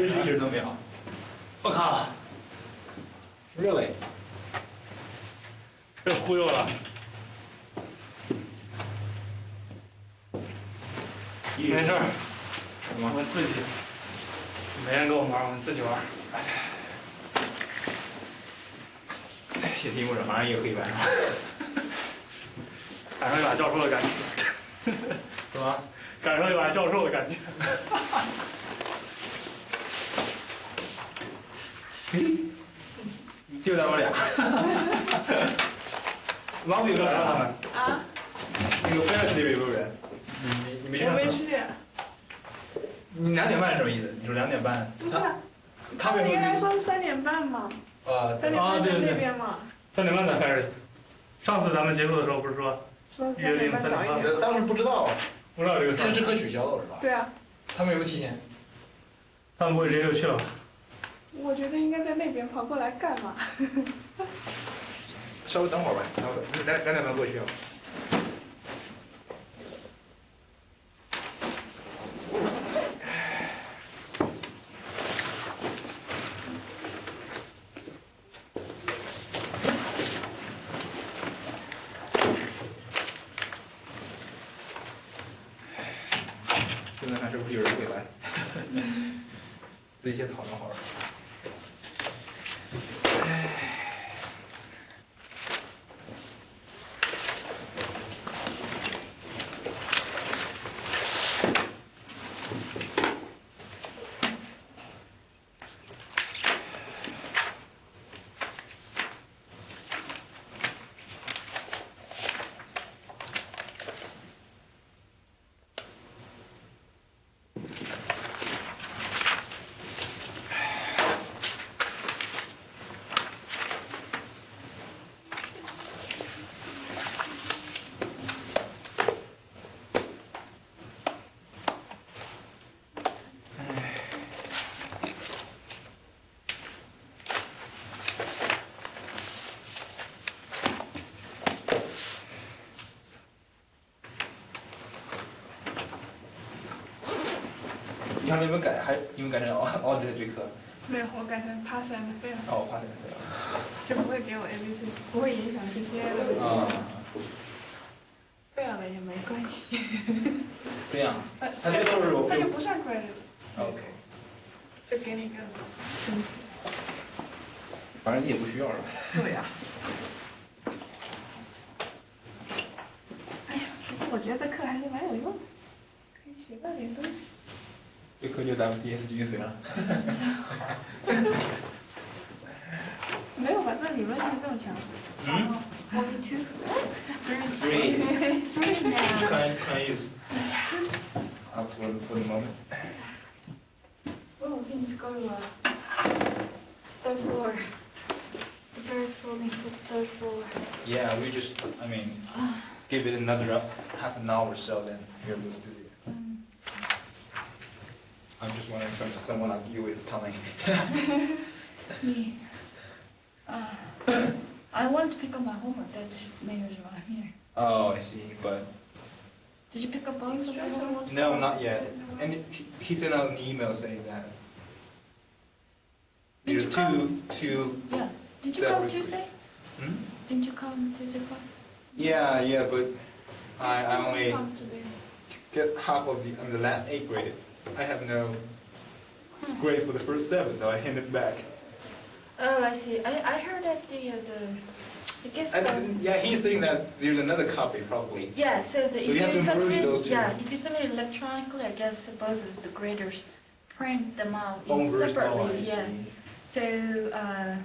真是一直都没有。我靠，really？被忽悠了。没事儿，我们自己，没人跟我玩，我们自己玩。哎，写题目是马上一个黑板，感受一把教授的感觉。是吧？感受一把教授的感觉。就咱们俩。王宇哥说他们。啊？那个菲尔斯那边有个人，你你没去我？没去。你两点半是什么意思？你说两点半？不是，啊他们们应该说是三点半嘛，啊，三点半在那边嘛。三点半在 Paris。上次咱们结束的时候不是说说约定三点半？当时不知道，不知道这个事儿。是这课取消了是吧？对啊，他们有没有提前？他们不会直接就去了吧？我觉得应该在那边跑过来干嘛？稍微等会儿吧，稍微等两两点半过去你还有没有改？还有没有改成奥奥迪的这科？没有，我改成 pass and fail，哦，我怕这个对了。就不会给我 A B C，不会影响 GPA 的。啊，fail or so, then here we'll do it. Mm. I'm just wondering some someone like you is coming. Me. Uh, I wanted to pick up my homework. That's main reason why I'm here. oh, I see, but Did you pick up both of your homework? no, not yet. And he, he sent out an email saying that Did there's you two come? two. Yeah. Did you come separate- Tuesday? Hmm? Didn't you come Tuesday class? Yeah, yeah, but I I only get half of the I mean, the last eight graded. I have no grade for the first seven, so I hand it back. Oh, I see. I, I heard that the, uh, the, I guess, And, um, yeah, he's saying that there's another copy probably. yeah, so the, So if you have to merge those two. yeah, if you submit it electronically, I guess both of the graders print them out separately, Oh, I yeah. So, uh,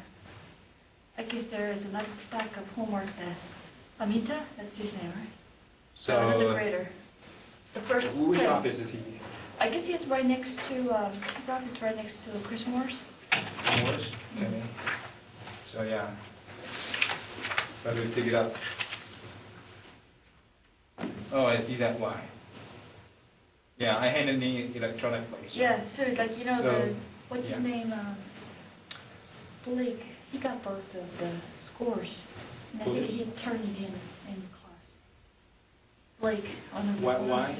I guess there is another stack of homework that, Amita, that's his name, right? So Another grader. The first. which grade. office is he? I guess he's right next to, um, his office is right next to Chris Moore's. Morris. Okay. So yeah. Try to dig it up. Oh, I see that why. Yeah, I handed in electronically. so- Yeah, so like, you know, So, the, what's his yeah. name, um, Blake, he got both of the scores. And I think Blake? he turned it in, in class. Blake, one of the, Why- one why?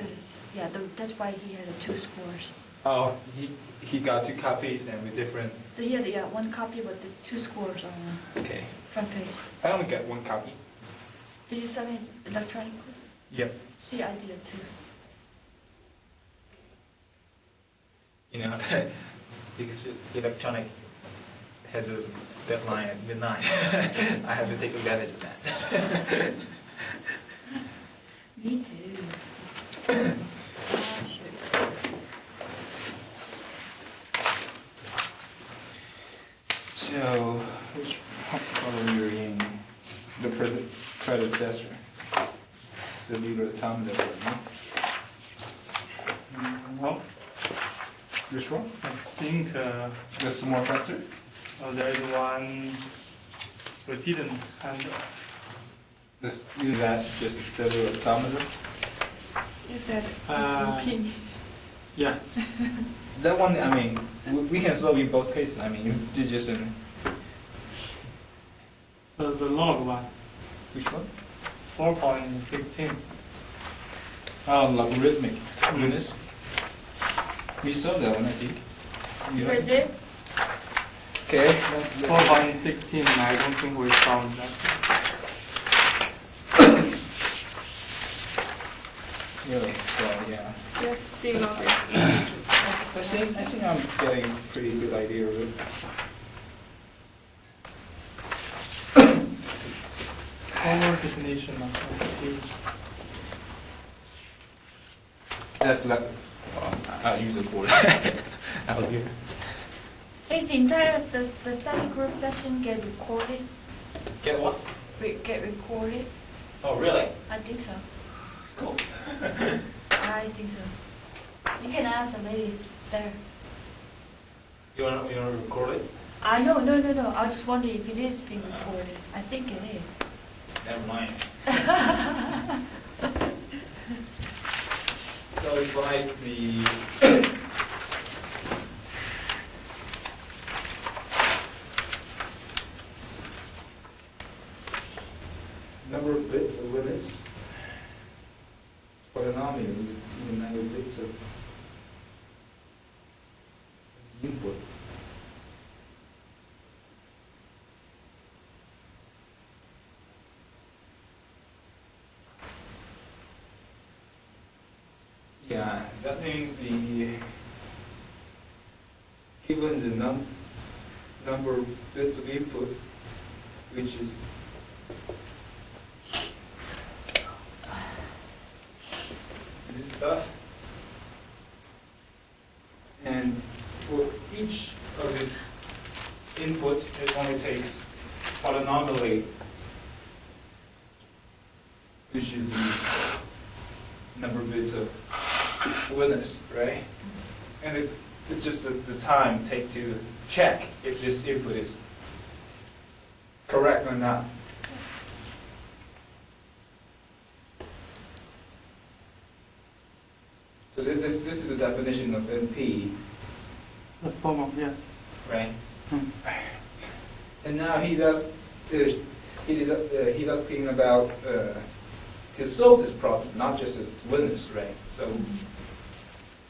Yeah, the, that's why he had the two scores. Oh, he, he got two copies and with different, The, yeah, yeah, one copy but the two scores on okay. front page. I only got one copy. Did you send it electronically? Yep. See, I did it too. You know, because electronic has a deadline at midnight. I have to take advantage of that. Me too. So, which problem you're in? The pre- predecessor? Cellular automaton, right? Mm, No, Which one? I think uh, The small factor? uh, there is one we didn't handle. This, is that just a cellular automaton? You said Uh, it's Yeah. That one, I mean, we, we can solve in both cases, I mean, you did just, um, There's a log one, which one? 4.16. Oh, logarithmic Mm. units. We solved that one, I think. You guys did? Okay, let's 4.16, I don't think we found that. Really, so, yeah. Just see log is I think, I think I'm getting a pretty good idea of it. Formal definition of LP. That's like, well, I- I'll use it for out here. Is the entire, the, the study group session get recorded? Get what? Re- Get recorded? Oh, really? I think so. Cool. I think so. You can ask them maybe there. You wanna, you wanna record it? I know, no, no, no. I just wonder if it is being recorded. I think it is. Never mind. So it's like the. Number of bits of limits. Polynomial, the number of bits of input. Yeah, that means the, given the num, number of bits of input, which is this stuff. And for each of this input, it only takes polynomially, which is the number of bits of witness, right? And it's, it's just the, the time take to check if this input is correct or not. So this, this, this is the definition of NP, The formal, yeah. right? Hmm. And now he does, uh, he is, uh, he does thinking about, uh, to solve this problem, not just a witness, right? So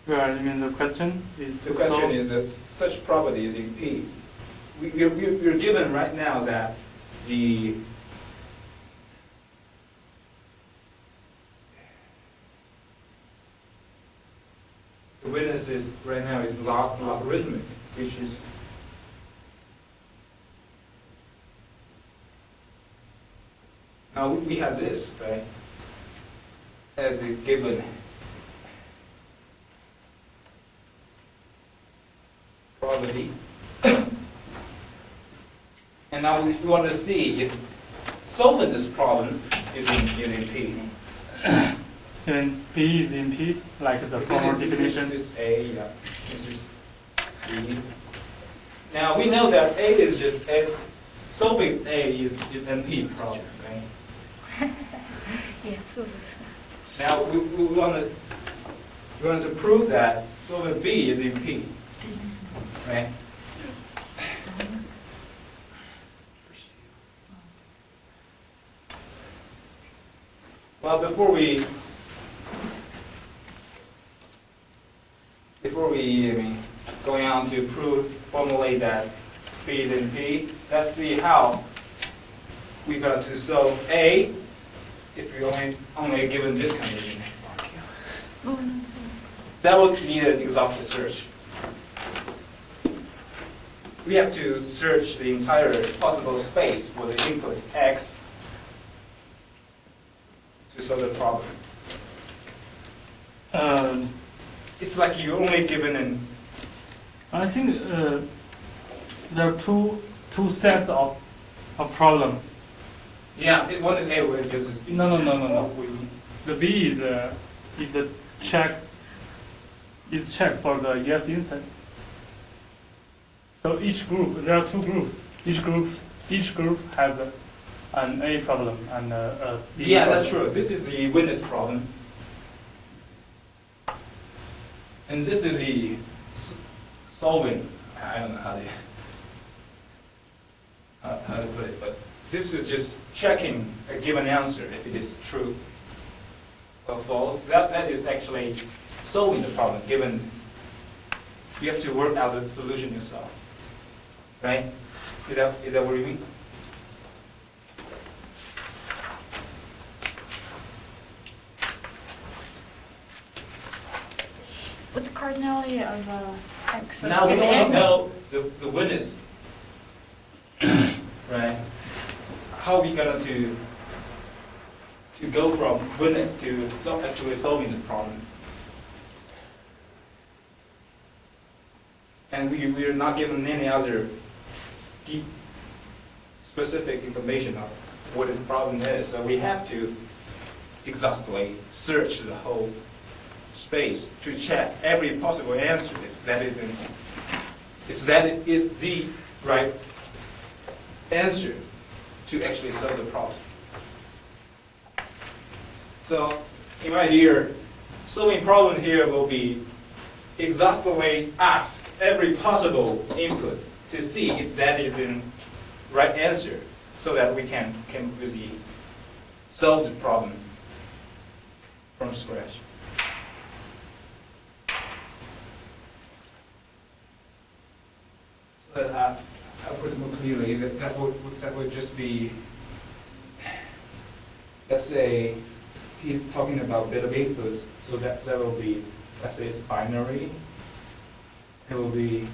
Well, you mean the question is The question solve- is that such property is in P. We, we're, we're we're given right now that the witness is, right now is log, logarithmic, which is now we have this, right? As a given probability. And now we want to see if solving this problem is in, is in P. And P is in P, like the This formal is- definition. This is A, yeah, this is B. Now, we know that A is just, A. solving A is, is NP problem, right? Yeah, super. Now, we, we want to, we want to prove that solving B is in P, right? Well, before we, before we going on to prove, formulate that B is in P. Let's see how we got to solve A if we only, only given this condition. That would need an exhaustive search. We have to search the entire possible space for the input x to solve the problem. Um, It's like you're only given an I think uh, there are two two sets of of problems. yeah. it- One is A, one is B. No, no, no, no, no. The B is a is a check is check for the yes instance. So each group there are two groups. Each group each group has a, an A problem and a, a B Yeah, problem. that's true. This is the witness problem. And this is the s- solving, I don't know how to, how how to put it, but this is just checking a given answer if it is true or false. That, that is actually solving the problem, given you have to work out the solution yourself. Right? Is that, is that what you mean? What's the cardinality of uh, X? Now we don't know the, the witness, right? How we gonna to, to go from witness to sol- actually solving the problem? And we, we are not given any other deep, specific information of what this problem is, so we have to exhaustively search the whole space to check every possible answer that is in, if that is the right answer to actually solve the problem. So, in my idea, solving problem here will be exhaustively ask every possible input to see if that is in right answer, so that we can can really solve the problem from scratch. But uh, I'll put it more clearly, is that that would, that would just be, let's say, he's talking about bit of input, so that, that will be, let's say it's binary. It will be,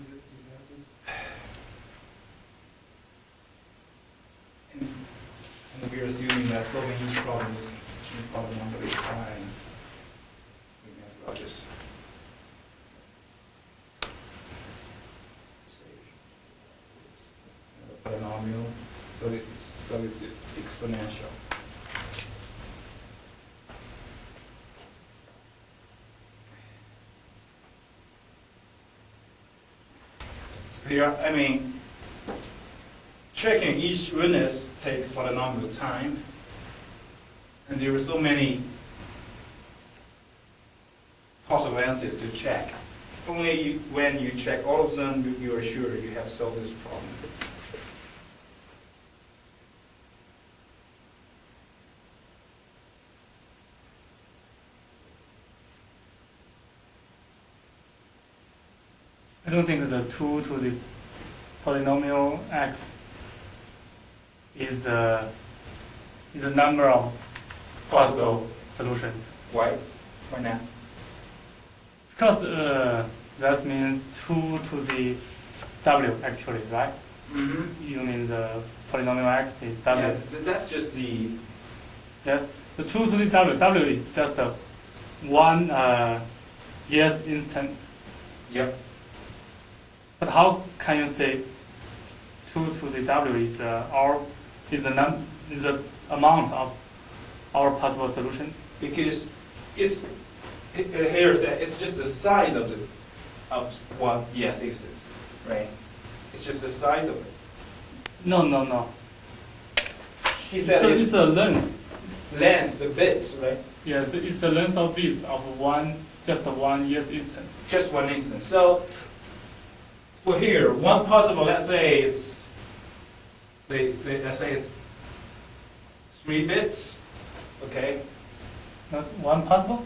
is it, is that just? And and we're assuming that solving each problem is each problem one at a time. We just polynomial, so it's, so it's just exponential. So here, I mean, checking each witness takes polynomial time. And there are so many possible answers to check. Only you- when you check all of them, you- are sure you have solved this problem. I don't think the 2 to the polynomial x is the, is the number of possible solutions. Why? Why not? Because uh, that means 2 to the w actually, right? Mm-hmm. You mean the polynomial x is w. Yes, that's just the, Yeah, the 2 to the w, w is just a one uh, yes instance. yep. But how can you say 2 to the w is uh, is the num is the amount of our possible solutions? Because it's, it- uh, here's that, it's just the size of the, of one yes instance, right? It's just the size of it. No, no, no. He said so it's it's a length. length, the bits, right? Yes, it's the length of width of one, just one yes instance. just one instance. So for here, one possible, let's say it's, say, say, let's say it's three bits, okay? That's one possible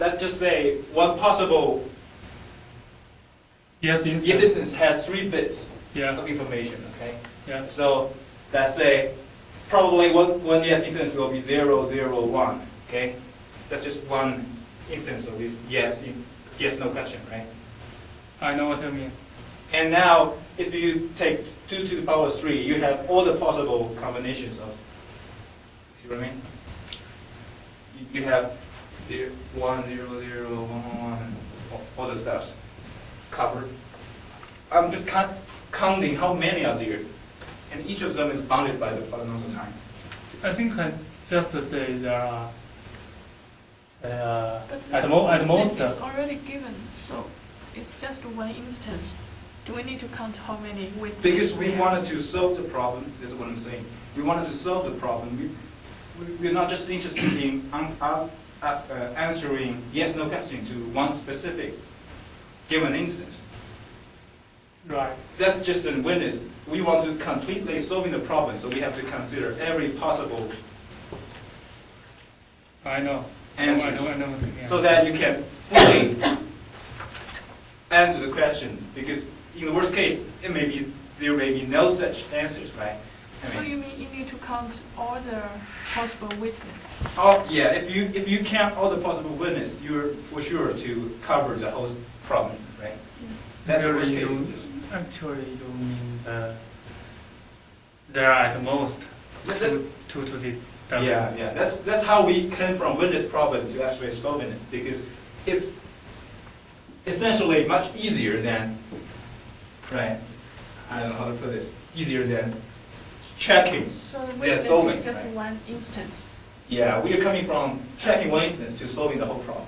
Let's just say one possible yes instance. yes instance has three bits Yeah, of information, okay? yeah. So let's say probably one, one yes instance will be zero, zero, one, okay? That's just one instance of this yes, yes, no question, right? I know what you mean. And now, if you take 2 to the power 3, you have all the possible combinations of, see what I mean? You- You have 0, 1, 0, 0, 1, 1, 1, all- all the steps covered. I'm just count, counting how many are there, and each of them is bounded by the polynomial time. I think I just say there are uh, But at mo at most. It's uh, already given, so it's just one instance. Do we need to count how many? Because we wanted to solve the problem, this is what I'm saying. We wanted to solve the problem. We, we- we're not just interested in uh, ask, uh, answering yes, no question to one specific given instance. Right. That's just a witness. We want to completely solving the problem, so we have to consider every possible I know. I know. I know. mean. so that you can fully answer the question. Because in the worst case, it may be there may be no such answers, right? I So you mean you need to count all the possible witnesses? Oh, yeah, if you, if you count all the possible witnesses, you're for sure to cover the whole problem, right? That's the worst case. you- Actually, you mean uh, there are at most That- two, two to the W. Yeah, yeah, that's, that's how we came from witness problem to actually solving it, because it's essentially much easier than, right, I don't know how to put this, easier than checking, So the than solving, is just right? one instance. Yeah, we are coming from checking one instance to solving the whole problem.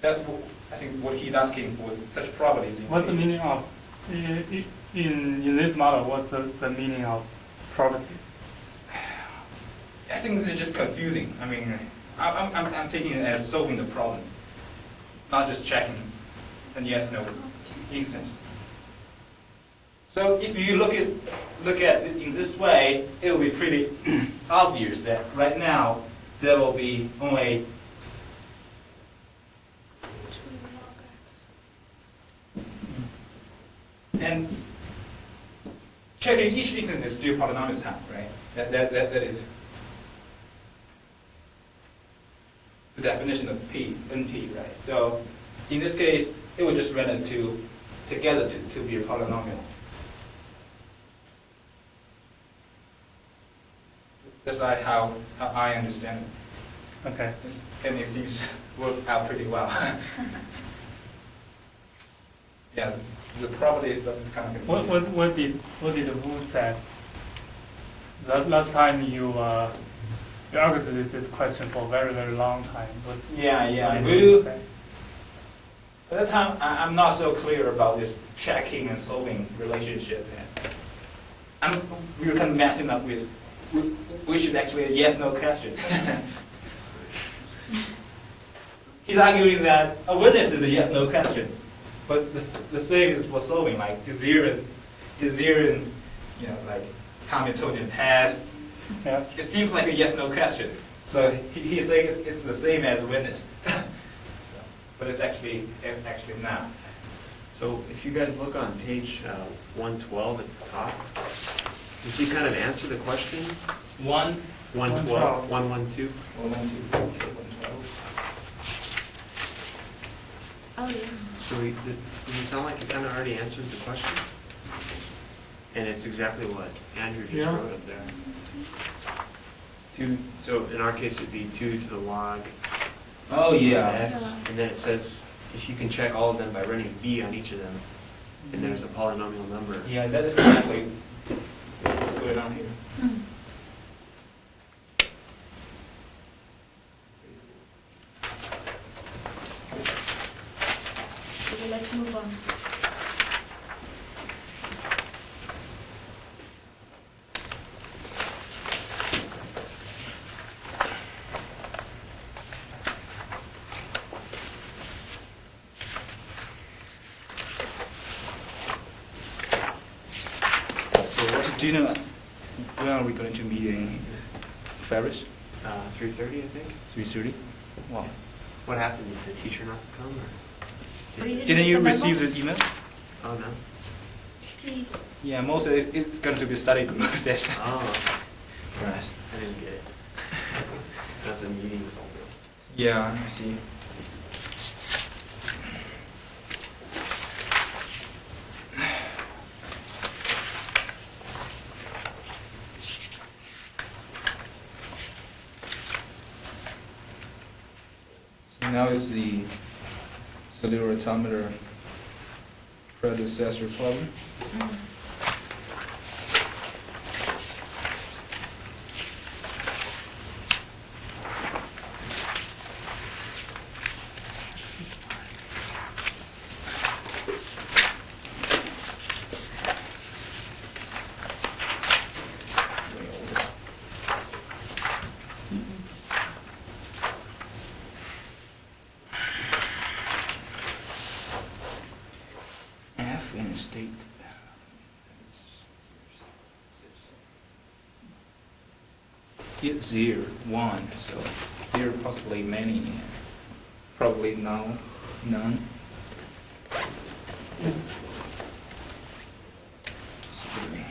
That's, what- I think, what he's asking for, such properties. in- What's the meaning of i- i- in in this model? What's the, the meaning of property? I think this is just confusing. I mean, I- I'm, I'm, I'm taking it as solving the problem, not just checking and yes, no instance. So if you look at, look at it in this way, it will be pretty obvious that right now, there will be only And checking each instance is still polynomial time, right? That, that, that, that is the definition of P, and NP, right? So in this case, it would just run it to, together to, to be a polynomial. That's like how, how I understand it. Okay. It's- And it seems to work out pretty well. Yes, the property stuff is kind of. What, what, what did what did Wu said? Last, last time you uh, you argued this, this question for a very very long time. What, Yeah, yeah. Wu? At that time, I, I'm not so clear about this checking and solving relationship. And I'm, we were kind of messing up with, we, we should actually a yes no question. He's arguing that a witness is a yes no question, but the, s- the same is for solving. Like is there a, is there an, you know like Hamiltonian path? Yeah. It seems like a yes no question. So he, he's saying it's, it's the same as a witness. so, but it's actually actually not. So if you guys look on page uh, 112 at the top, does he kind of answer the question? One, 112, 112. 112? one, one, two, one, twelve. Oh, yeah. So he, did does it sound like he kind of already answers the question? And it's exactly what Andrew just Yeah. wrote up there. It's two, so in our case, it'd be 2 to the log Oh yeah. x, and then it says, if you can check all of them by running b on each of them, and there's a polynomial number. Yeah, that's exactly what's going on here. Okay, 3:30? Wow. What happened? Did the teacher not come? Or did Didn't you receive the email? Oh, no. He yeah, of it- it's going to be study group session. Oh, Right. I didn't get it. That's a meeting or something. Yeah, I see. Cellulotometer predecessor problem. Mm-hmm. F in state. Get zero, one, so zero possibly many, probably no, none. Excuse me.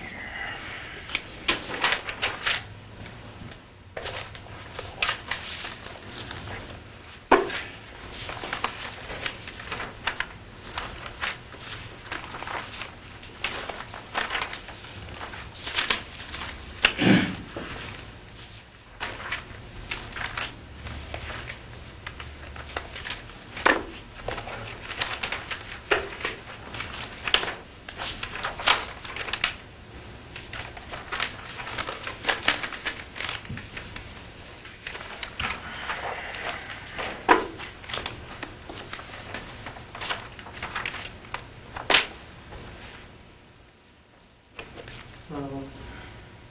So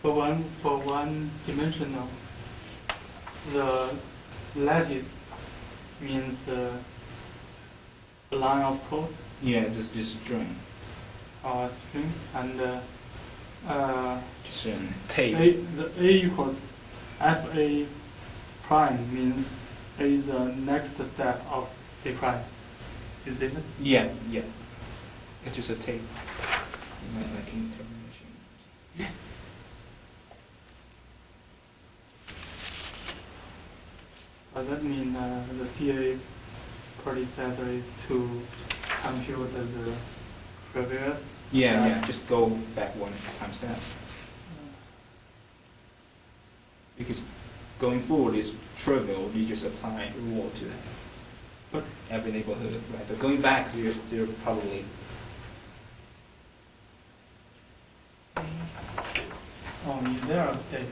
for one for one dimensional, the lattice means uh, line of code Yeah, just this string, or a string, and uh, uh, just a a, the a equals f a prime means a is the next step of a prime. Is it? Yeah, yeah. It's just a tape. Like like intermission. Does that mean uh, the CA predecessor is to compute the previous? Yeah, yeah, just go back one time step. Because going forward is trivial, you just apply rule to But every neighborhood, right? But going back, zero, zero probably. oh, is there a state?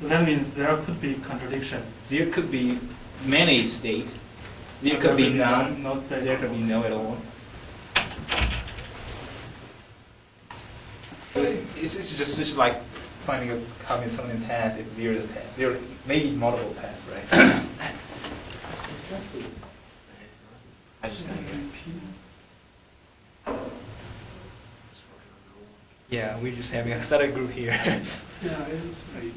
So that means there could be contradiction. There could be many state. There could be none. No state. There could be no at all. It's, it's it's just, just like finding a common Hamiltonian path if zero is a path. There may be multiple paths, right? I just kind of. Yeah, we're just having a study group here. Yeah, it's very.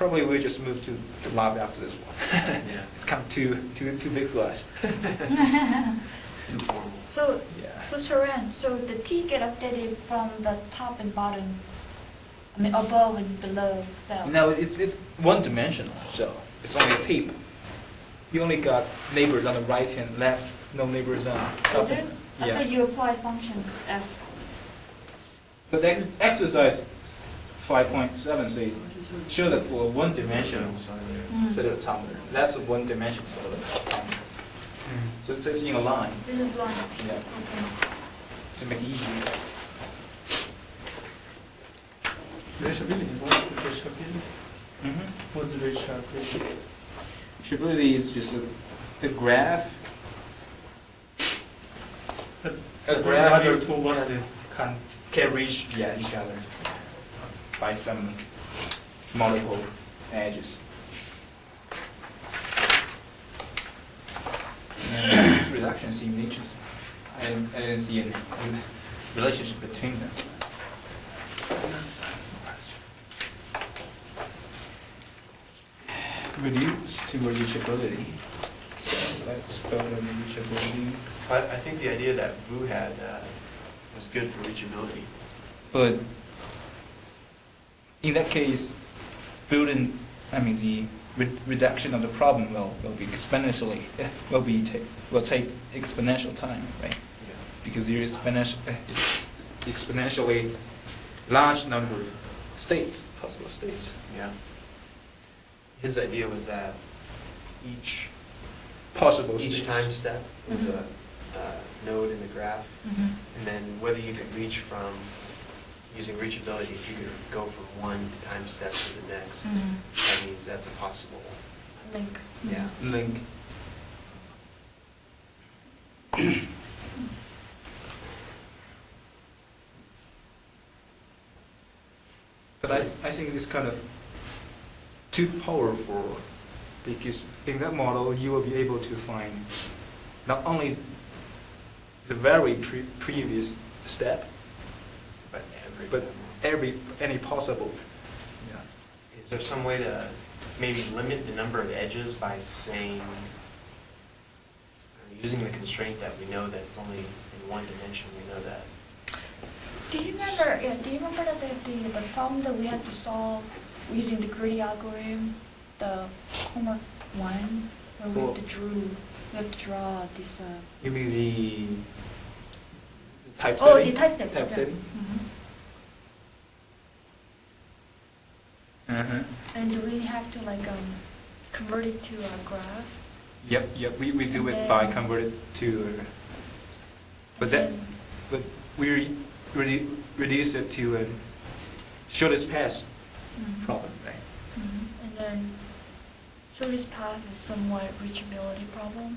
Probably we'll just move to the lab after this one. Yeah. It's kind of too too too big for us. It's too formal. so, Yeah. so Sharon, so the T get updated from the top and bottom, I mean above and below cells. No, it's it's one dimensional, so it's only a tape. You only got neighbors on the right and left, no neighbors on top. Is it? I Yeah. thought you applied function F. But ex- exercise 5.7 says show that for one dimensional Mm. cellular automaton. That's a one dimensional cellular automaton. So it says in a line. This is line. Yeah. Okay. To make it easier. Reachability. What's the reachability? Mm-hmm. What's reachability? Stability is just a, a graph. But A the graph other you- two vertices can can reach yeah, each other by some multiple edges. And these reductions seem interesting. I didn't, I didn't see any relationship between them. Reduce to reachability. So Let's spell reachability. I, I think the idea that Vu had uh, was good for reachability. But in that case, building, I mean, the re- reduction of the problem will, will be exponentially, will be, ta- will take exponential time, right? Yeah. Because there is exponential, it's exponentially large number of states, possible states. Yeah. His idea was that each Possible each states. time step was Mhm. a uh, node in the graph, Mm-hmm. and then whether you could reach from using reachability, if you could go from one time step to the next, Mhm. that means that's a possible. Link. Yeah. Link. But I, I think it's kind of too powerful because in that model you will be able to find not only the very pre- previous step, But every. but every any possible. Yeah. Is there some way to maybe limit the number of edges by saying, using the constraint that we know that it's only in one dimension, we know that? Do you remember? Yeah. Do you remember that the, the the problem that we had to solve using the greedy algorithm, the homework one, where we have to Well- drew, we have to draw this. Uh, You mean the, the type oh, setting? the type setting. Type yeah. setting. Mhm. Uh-huh. And do we have to like um convert it to a graph? Yep, yep, we, we do And it by convert it to, but that, but we re- redu- reduce it to a shortest path Mhm. problem, right? Mhm. And then shortest path is somewhat reachability problem.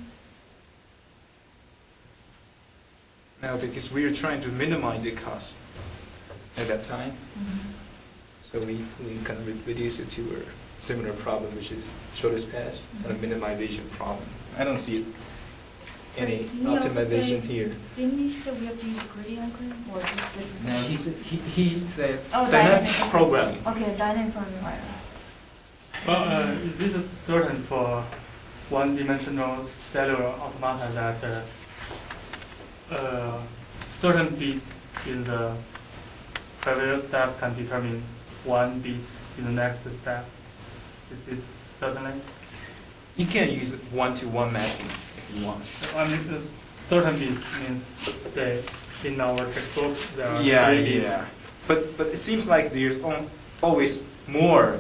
Now, because we are trying to minimize the cost at that time, Mm-hmm. So we, we kind of reduce it to a similar problem, which is shortest path and a minimization problem. I don't see any didn't he optimization say- here. Didn't you say we have to use a greedy algorithm or just different? No, he said, he, he said Oh, dynamic dynamic. programming. Okay, dynamic programming, right. Well, uh, this is certain for one-dimensional cellular automata that uh, uh, certain bits in the previous step can determine one bit in the next step. Is it certainly? You can use one-to-one mapping if you want. So, I mean, it's certain bits means, say, in our textbook, there are Yeah, three bits. yeah. But but it seems like there's always more.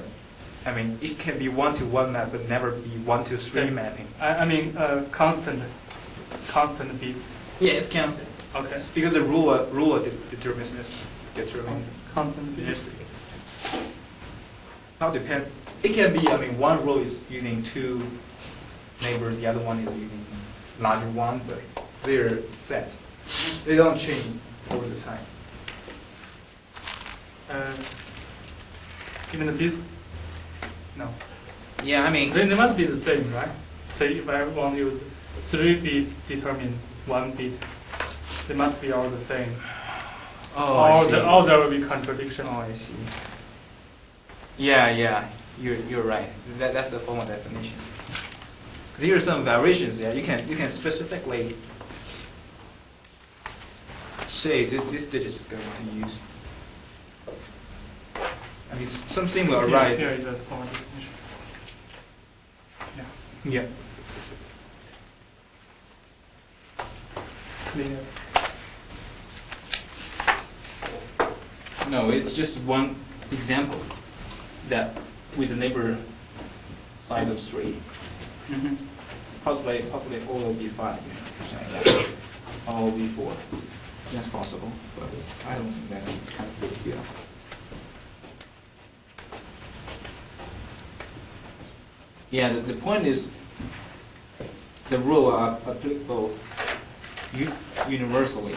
I mean, it can be one-to-one map, but never be one-to-three Yeah. mapping. I, I mean, uh, constant, constant bits. Yeah, it's constant. Okay. It's because the ruler ruler de- determinism determine. Constant bits. How depend? It can be. I mean, one row is using two neighbors, the other one is using larger one, but they're set. They don't change over the time. Uh, even the bits, no. Yeah, I mean, Then they must be the same, right? Say if I want to use three bits determine one bit, they must be all the same. oh, I or, see. the, or there will be contradiction. Oh, I see. Yeah, yeah, you're, you're right. That, that's the formal definition. 'Cause here are some variations, yeah, you can, you can specifically say this, this digit is going to use. I mean, something will arrive. Here is a formal definition. Yeah, Yeah. clear. No, it's just one example that with a neighbor size of three. Mhm. Possibly, possibly all will be five, you know, something like that. All will be four. That's possible, but I don't think that's kind of big deal. Yeah, the, the point is, the rule are applicable universally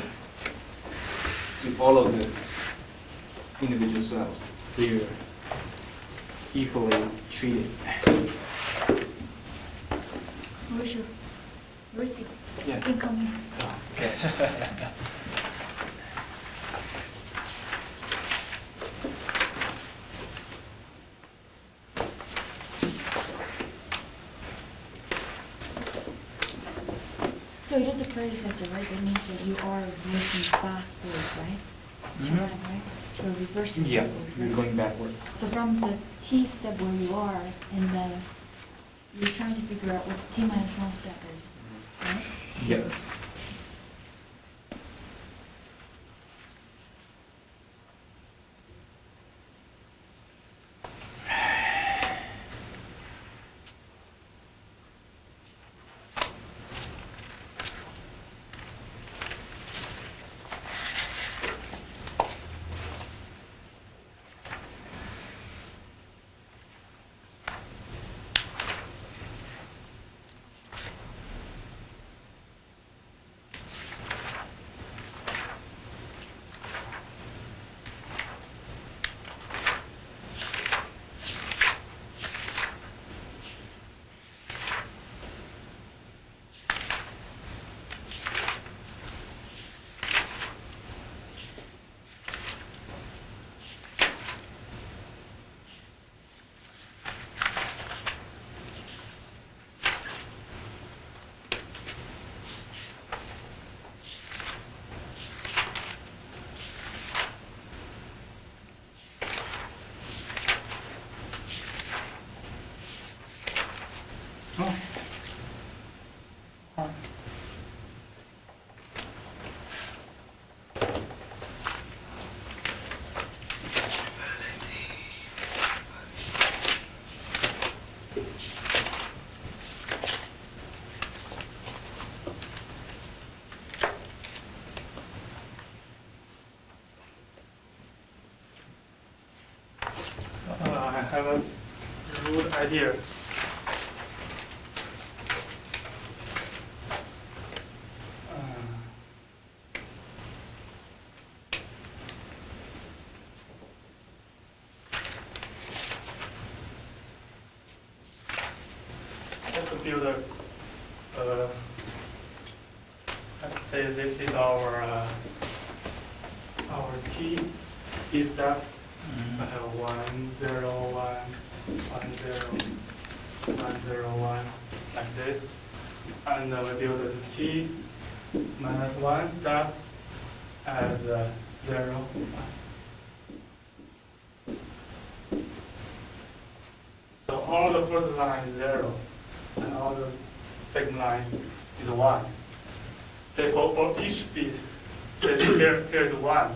to all of the individual cells. They're equally treated. Mauricio, Mauricio, yeah. you can come here. Oh, okay. so it is a predecessor, right? That means that you are working backwards, right? Mm -hmm. right? You're reversing Yeah, right? going backward. So from the t step where you are, and then you're trying to figure out what t minus one step is, right? Yes. Oh. Oh. Uh, I have a rude idea. Uh, uh, this is our, uh, our. I have one, zero, one, one, zero, one, zero, one, like this. And we build this T minus one step as uh, zero, one. So all the first line is zero, and all the second line is one. Say for, for each bit, say here, here's one,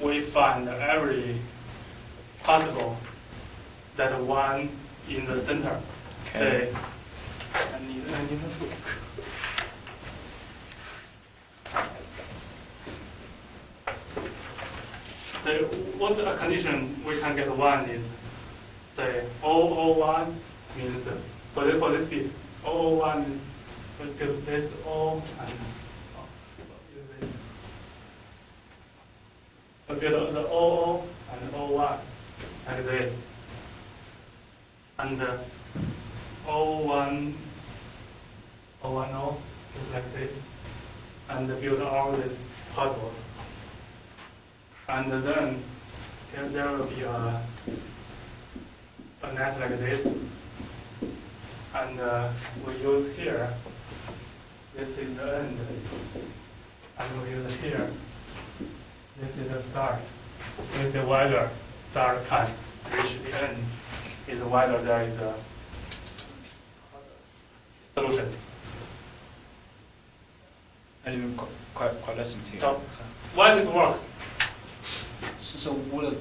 we find every possible that one in the center. Okay. Say, I need, I need a book. So what's a condition we can get one is, say, 001 means, uh, for this, for this bit, 001 is, we give this O and oh, use this. We build the 00 and 01 like this. And uh, 01, 010 is like this. And build all these puzzles. And then there, there will be a, a net like this. And uh, we use here, this is the end. And we use here, this is the start. We say whether start can reach the end is whether there is a solution. I didn't quite, quite listen to you. So why this work? So, so what are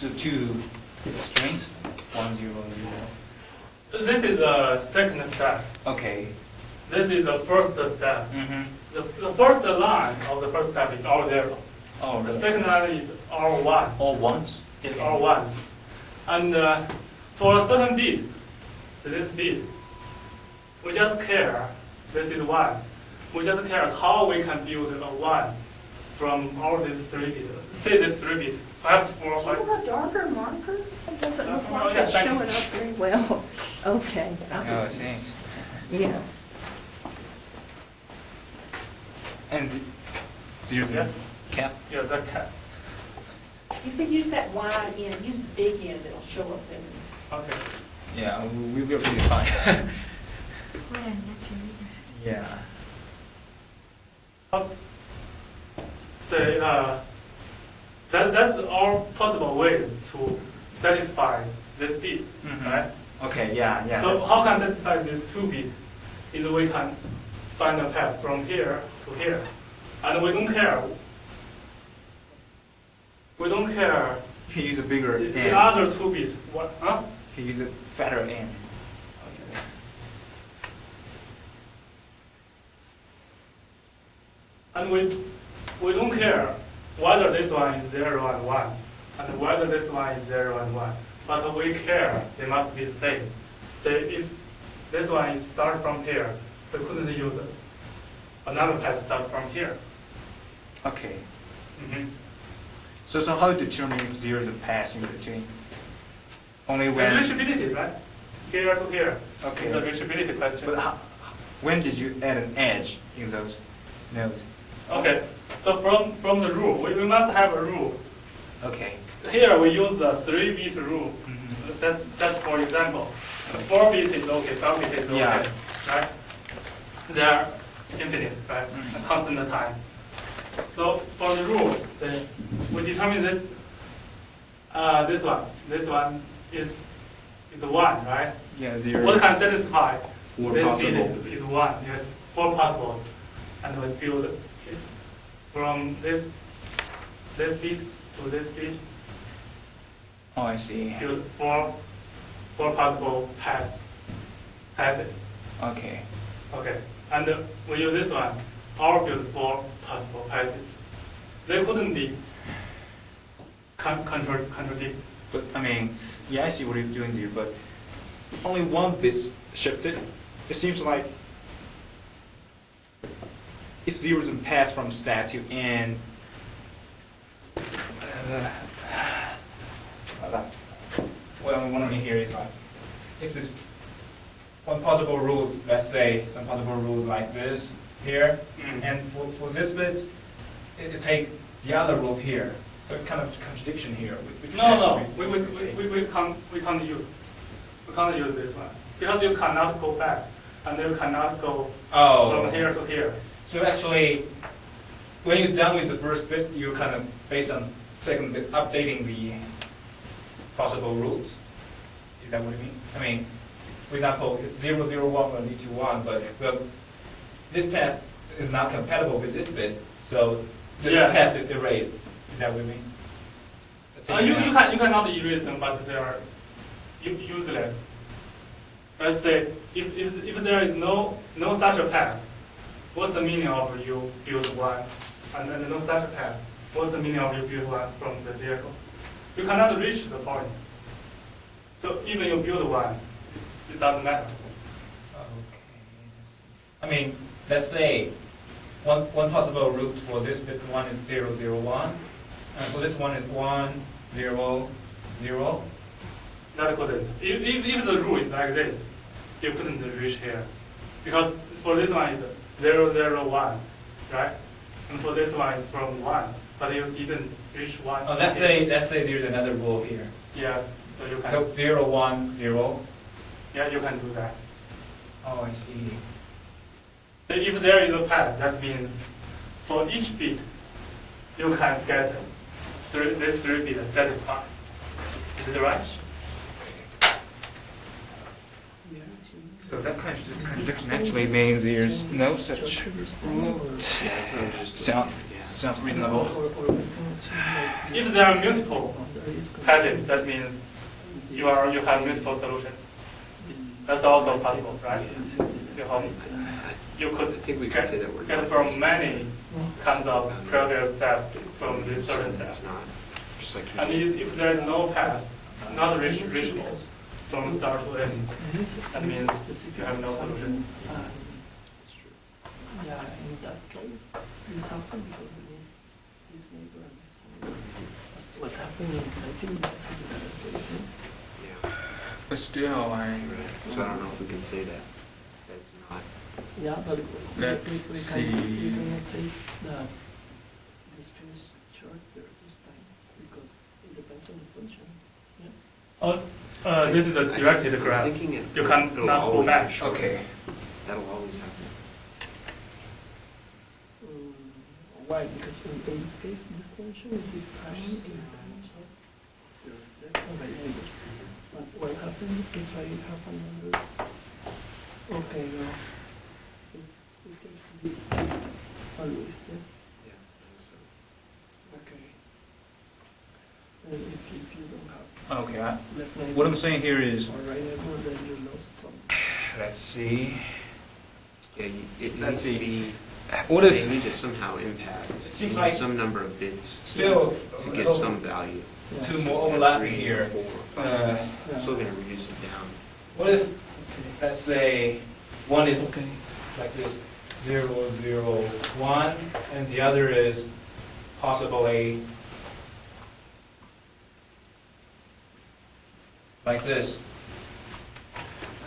the two strings? One, zero, zero. This is the second step. Okay. This is the first step. Mm-hmm. The, the first line of the first step is all zero. Oh, really? The second line is all one. All ones? It's all ones. And uh, for a certain bit, so this bit, we just care, this is one. We just care how we can build a one from all these three bits. Say this three bit, perhaps four, Do you have a darker marker? It doesn't look Uh, like yes, it's thank you. showing up very well. Okay. Oh, thanks. Yeah. And z- zero, Yeah. cap? Yeah, that cat. If you use that wide end, use the big end, it'll show up in. Okay. Yeah, we we will be fine. What an actually. yeah. Say uh, that that's all possible ways to satisfy this bit, Mhm. right? Okay, yeah, yeah. so how can satisfy this two bit? Is we can find a path from here to here, and we don't care. We don't care You can use a bigger the, the other two bits. What? Huh? You can use a fatter end. And we, we don't care whether this one is 0 and 1, and whether this one is 0 and 1. But we care they must be the same. So if this one is start from here, we couldn't use another path start from here. Okay. Mhm. So, so how determine if there is a path in between? Only when. It's reachability, right? Here to here. Okay. It's a reachability question. But how, when did you add an edge in those nodes? Okay, so from, from the rule, we, we must have a rule. Okay. Here we use the three bit rule. Mhm. That's that's for example. Four bit is okay, five bit is okay, Yeah. right? They are infinite, right? Mhm. Constant time. So for the rule, say we determine this. Uh, this one, this one is is one, right? Yeah, zero. What can satisfy Four this possible. bit is, is one. Yes, four possibles, and we build it from this this bit to this bit Oh, I see. build four, four possible paths, passes. Okay. Okay, and uh, we use this one, our build four possible passes. They couldn't be con- contra- contradict. But I mean, yeah, I see what you're doing here, but only one bit shifted. It seems like if zero is pass from stat to n. Uh, what I'm wondering here is like, if this one possible rules, let's say some possible rule like this here, Mm. and for, for this bit, it, it take the other rule here. So it's kind of contradiction here. No, no, we, we, we, we, we can't, we can't use, we can't use this one. Because you cannot go back, and you cannot go Oh. from here to here. So actually, when you're done with the first bit, you're kind of based on second bit, updating the possible rules. Is that what you mean? I mean, for example, zero one will lead to one, but well, this path is not compatible with this bit, so this Yeah. path is erased. Is that what you mean? Uh, you, you can, you cannot erase them, but they are useless. Let's say, if, if, if there is no, no such a path, what's the meaning of you build one, and then no such path? What's the meaning of you build one from the zero? You cannot reach the point. So even you build one, it doesn't matter. Okay, I mean, let's say one, one possible route for this bit one is zero, zero, one, and for this one is one, zero, zero. That couldn't. If, if, if the rule is like this, you couldn't reach here. Because for this one is zero, zero, one, right? And for this one it's from one, but you didn't reach one. Oh, let's say, let's say there's another rule here. Yes, so you can, So zero, one, zero. yeah, you can do that. Oh, I see. So if there is a path, that means for each bit, you can get three, this three bit satisfied. Is it right? So that kind of contradiction actually means there's no such route. Yeah, that's what I was just. Sound, sounds reasonable. If there are multiple paths, that means you are you have multiple solutions. That's also possible, right? You have, you could I think we could get, say that we're get from many kinds of previous steps from this certain It's step. not, just like. And if, if there is no path, not reach, reachable from start to end, that means you have no solution. Yeah, in that case, this happened because we need this neighbor and this neighbor. What happened in, I think this happened in that case, no? Yeah, But still, I. right. So I don't know if we can say that. That's not. Yeah, but Let's we, we see. can, we cannot say that this finish short there this time because it depends on the function. Yeah. Oh, uh, this is a directed I'm graph. it- You can it'll not go always back. be. Okay. That'll always happen. Mm, Why? Because in, in this case, this function will be prime in terms of that's not by neighbors. But what happens if I have another? Okay, no. It, it seems to be this always yes. Yeah, I think so. Okay. And if, if you don't have Okay, I- what I'm saying here is, or right neighbor, then you lost some. let's see. Yeah, you- it Let's needs to see. be, What they is, need to somehow impact. It seems like Some number of bits. still To get little- some value. Yeah. two more overlapping Three, here. four, five. Uh, It's still gonna reduce it down. What if, Okay. let's say, one is Okay. like this, zero, zero, one, and the other is possibly like this,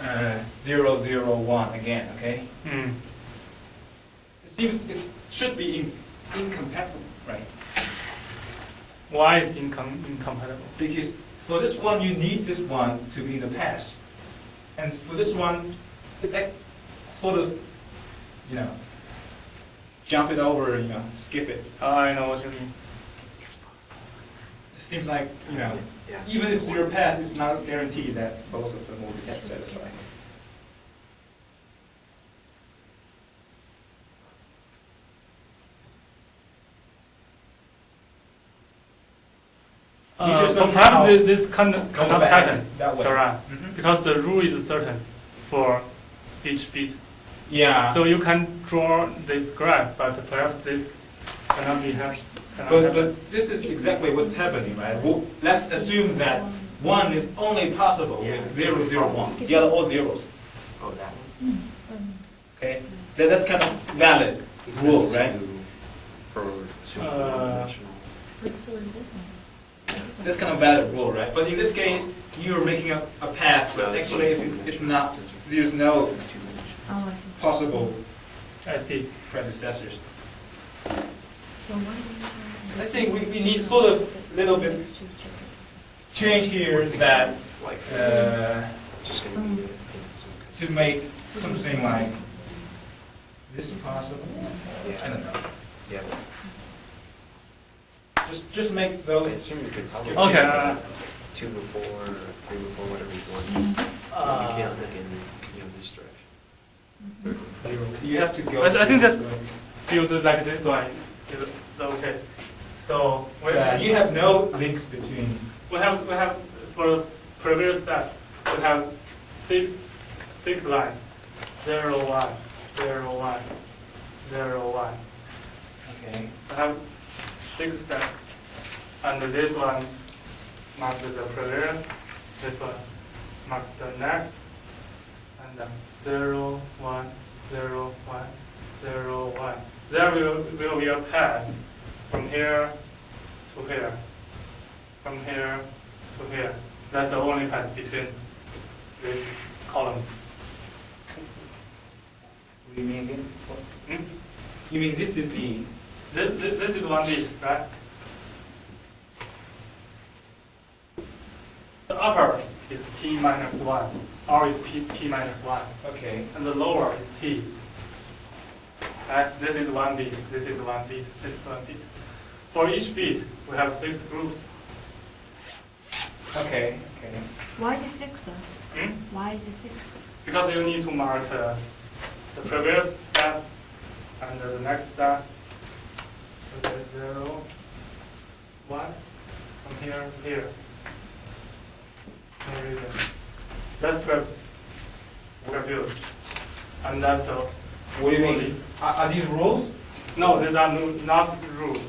uh, zero, zero, one again, okay? Hmm. It seems it should be in- incompatible, right? Why is incom- incompatible? Because for this one, you need this one to be in the past. And for this one, that sort of, you know, jump it over, you know, skip it. I know what you mean. It seems like, you know, Yeah. even if zero pass, it's not guaranteed that both of them will be satisfied. You Uh, just but somehow perhaps this, this can, cannot happen. Sharan, Mhm. because the rule is certain for each bit. Yeah. So you can draw this graph, but perhaps this cannot be hap- cannot But, happen. but this is exactly what's happening, right? Well, let's assume that one is only possible with zero, zero, one. The other all zeros. Oh, that one? Okay, that, that's kind of valid It rule, right? two Uh, dimensional. That's kind of valid rule, right? But in this case, you're making a, a path, but actually it's, it's not. There's no Two dimensional. Oh, possible I see. predecessors. I think we, we need sort of a little bit change here that like, uh, gonna be in some. to make something like this possible. Yeah. I don't know. Yeah. Just just make I those. assume you could probably. Okay, uh, Two before, or three before, whatever you want. Uh, You can't look in, you know, this direction. You have to go. I, I think just build it like this one is, is okay. So we, Yeah, you have no links between. we have we have for previous step we have six six lines zero one zero one zero one. Okay. We have six steps, and this one marks the previous, this one marks the next, and then zero one zero one zero one. There will, will be a path from here to here, from here to here. That's the only path between these columns. What do you mean again? Hmm? You mean this is the This, this, this is one bit, right? The upper is t minus 1, or is p, t minus 1, okay? and the lower is t. Right? This is one bit, this is one bit, this is one bit. For each bit, we have six groups. Okay. Okay. Why is it six though? Hmm? Why is it six? Because you need to mark uh, the previous step and the next step. So there's zero, one, from here to here. No reason. That's pre previous. And that's the. What do you mean? Are, are these rules? No, these are no- not rules.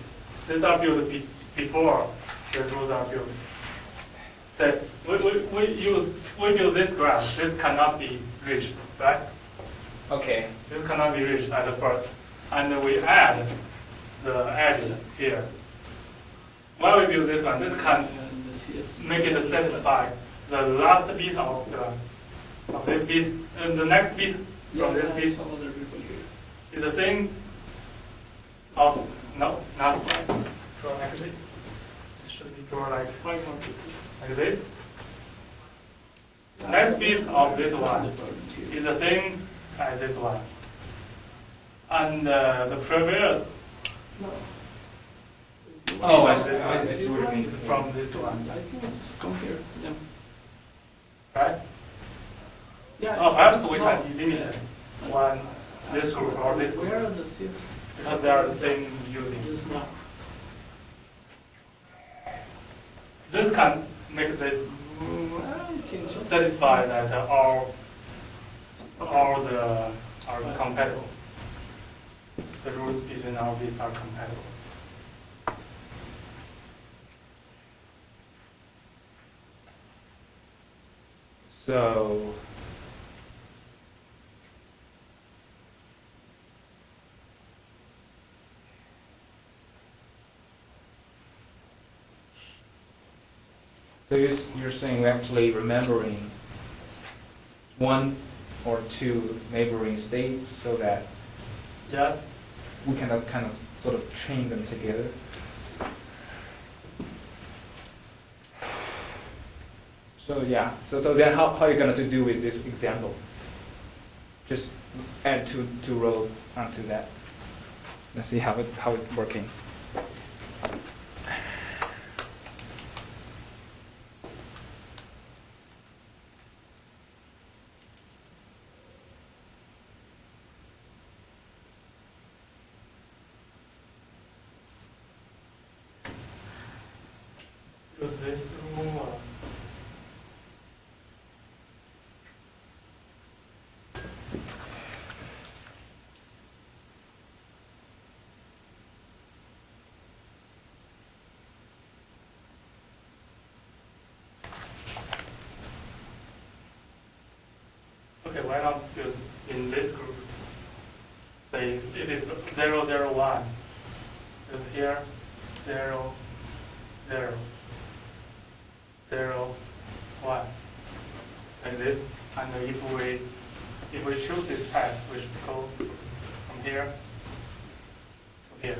These are built be- before the rules are built. So we, we, we use we build this graph. This cannot be reached, right? Okay. This cannot be reached at the first, and we add the edges here. Why we build this one? This can And this yes. make it satisfy the last bit of the of this bit, and the next bit from this piece. Some other people here. is the same of no, not draw like this. It should be draw like like this. Next bit of this one is the same as this one. And uh, the previous No. Oh, I I see. I see what you mean. From this one, I think it's come here, yeah. right? Yeah. Oh, perhaps we no. can eliminate one, this group or this Where are group, the CS? because they are the same using. Use now. This can make this Mm, I can just. satisfy that uh, all, all the are compatible. The rules between all these are compatible. So. So you're, saying we're actually remembering one or two neighboring states so that Just we can kind of sort of chain them together? So yeah, so, so then how, how are you gonna to do with this example? Just add two, two rows onto that. Let's see how it, how it's working. use this rule. uh, Okay, why not use in this group? Say it is zero zero one. Because here, zero, zero, zero, one. Like this. And if we if we choose this path, we should go from here to here.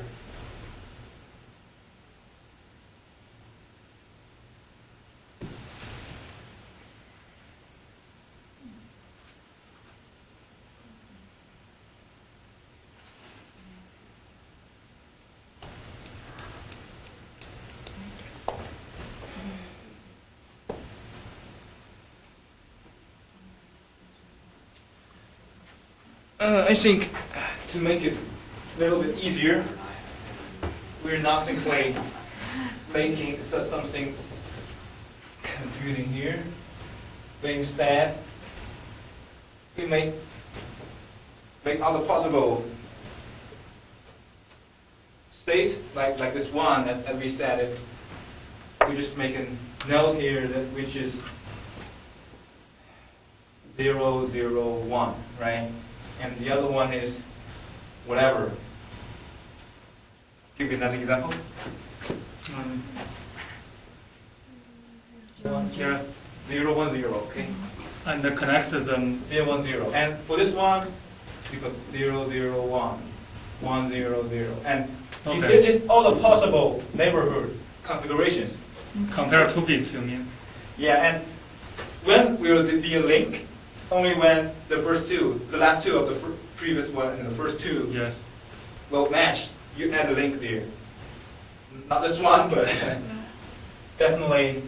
Uh, I think to make it a little bit easier, we're not simply making something confusing here, but instead we make make other possible states like like this one that, as we said is we just make a note here that which is zero zero one, right? And the other one is whatever. Give me another example. Um, One zero Yes. zero one zero, okay? and the connect them. Zero one zero. And for this one, you put zero zero one, one zero zero, and you Okay. get just all the possible neighborhood configurations. Compare two bits, you mean? Yeah, and when will it be a link? Only when the first two, the last two of the previous one and the first two Yes. will match. You add a link there. Not this one, but definitely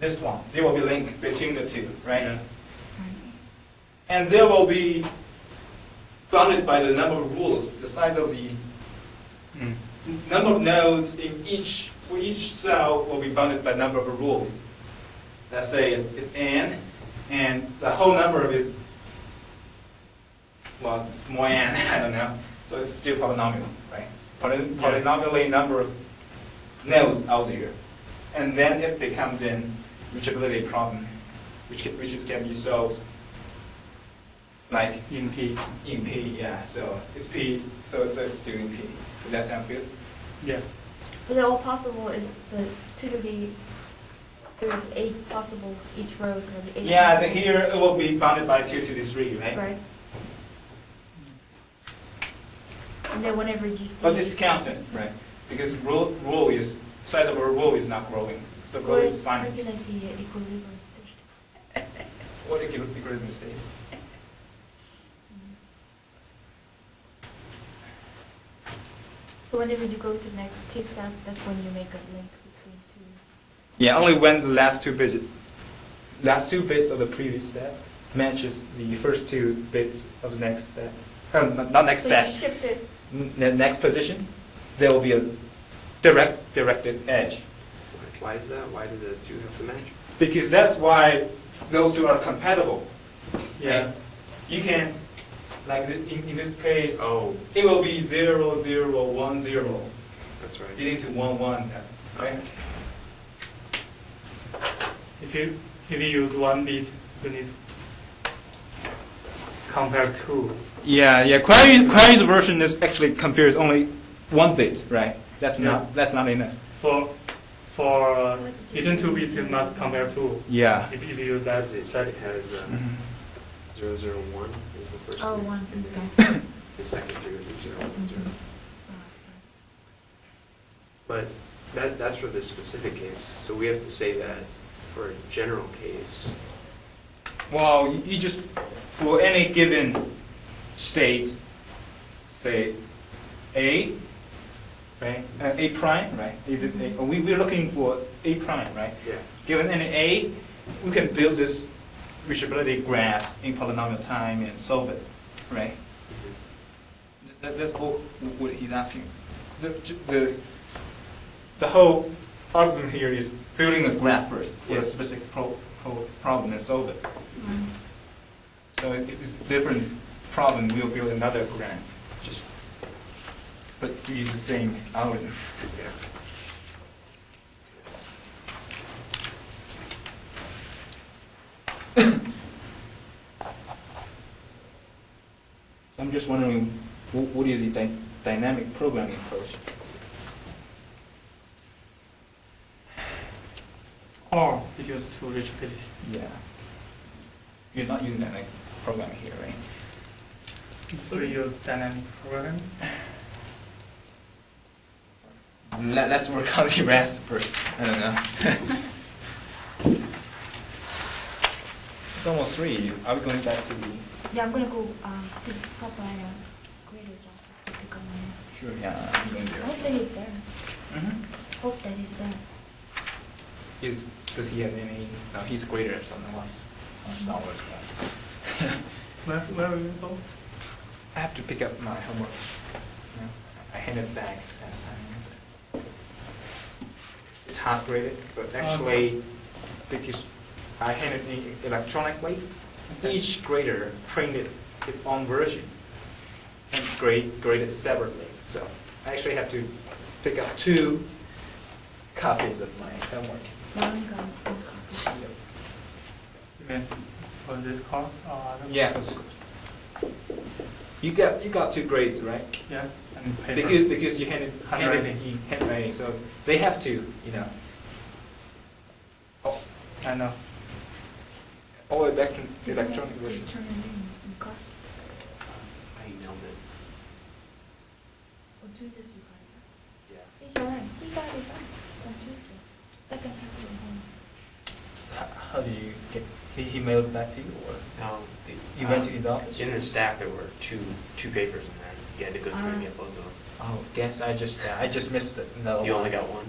this one. There will be a link between the two, right? Yeah. And there will be bounded by the number of rules, the size of the Mm. number of nodes in each, for each cell will be bounded by number of rules. Let's say it's, it's n, and the whole number of is, well, small n, I don't know. So it's still polynomial, right? Poly- Polynomially number of nodes out there. And then it becomes an reachability problem, which, can- which is can be solved like In P. in P, yeah, so it's P, so it's, it's still in P. Does that sounds good? Yeah. But the all possible is the two to be, there's eight possible, each row is going to be eight. Yeah, possible. here it will be bounded by two to the three, right? Right. And then whenever you see. But it's constant, right? Because rule, rule is, size of a rule is not growing. The Or is fine. calculate the uh, equilibrium state. What equilibrium state? So whenever you go to next T step, that's when you make a link. Yeah, only when the last two bits, last two bits of the previous step matches the first two bits of the next step. Um, not- not next So step. you n- next position, there will be a direct directed edge. Why is that? Why do the two have to match? Because that's why those two are compatible. Yeah. You can, like th- in, in this case, Oh, it will be zero, zero, one, zero, that's right. leading to one, one, right? If you if you use one bit, you need to compare two. Yeah, yeah. Query, query's version is actually compares only one bit, right? That's Yeah. not that's not enough. For for uh, between two bits, you must compare two. Yeah. If, if you use that It strategy. has uh, Mhm. 001 is the first Oh, three, one, and okay. the second three would be 010. But that, that's for this specific case. So we have to say that for a general case, Well, you you just for any given state, say A, right? Uh, A prime, right? Is it A? We we're looking for A prime, right? yeah. Given any A, we can build this reachability graph in polynomial time and solve it, right? That, that's all what he's asking. The, the, the whole argument here is building a graph first for a specific pro, pro, problem and solve it. Mm-hmm. So if it's a different problem, we'll build another graph, just, but use the same algorithm. Yeah. So I'm just wondering, what is the dy- dynamic programming approach? Or reduce to reachability. Yeah. You're not using dynamic programming here, right? So we use dynamic programming. Let, let's work on the rest first. I don't know. it's almost three. Are we going back to the? Yeah, I'm gonna go um, to the software greater job to pick up. Sure. Yeah, I'm going I there. hope that he's there. Mm-hmm. Hope that he's there. Is does he have any? No, he's greater at something else. On dollars. Where where you go? I have to pick up my homework. Yeah. I handed it back last time. It's half graded, but actually, because I handed it electronically, each grader printed its own version and grade, graded separately. So I actually have to pick up two copies of my homework. One gun, one copy. Yep. You for this course or other? Yeah, for. You got you got two grades, right? Yes, and paper. Because, because you handed, handed Handwriting. the handwriting, so they have to, you know. Oh, I know. all the way back to the electronic have- did you version. turn it in? You got? I emailed it. On Tuesdays you got it. Yeah. He's alright. He got it back on Tuesday. Second half of the home. How- How did you get, he, he mailed it back to you, or? No, the, You went to um, his office? In the stack, there were two, two papers in there. You had to go through and Ah. get both of them. Oh, guess I just, yeah, I just missed it. No. You only got one?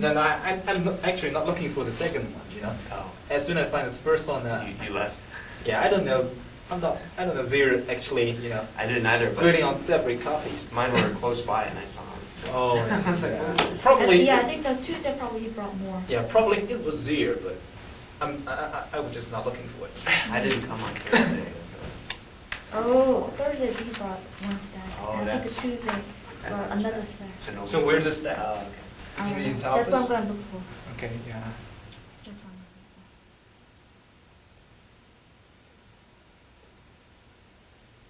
No, no, I, I'm- I'm actually not looking for the second one, you know? Oh. As soon as I find this first one, uh, You, you left? yeah, I don't know, I'm not, I don't know, they're actually, you know, I didn't either, but grading on separate copies. mine were close by and I saw them. so- Oh, I see. I- probably. Yeah, I think the Tuesday probably he brought more. Yeah, probably it was there, but I'm, I, I, I was just not looking for it. I didn't come on Thursday. Oh, Thursday he brought one stack. Oh, and I think that's- the Tuesday I another stack. It's an So where's the stack? Oh, okay. Uh, it's in I don't his know. That's what I'm office? gonna look for. Okay, yeah. That's what I'm gonna look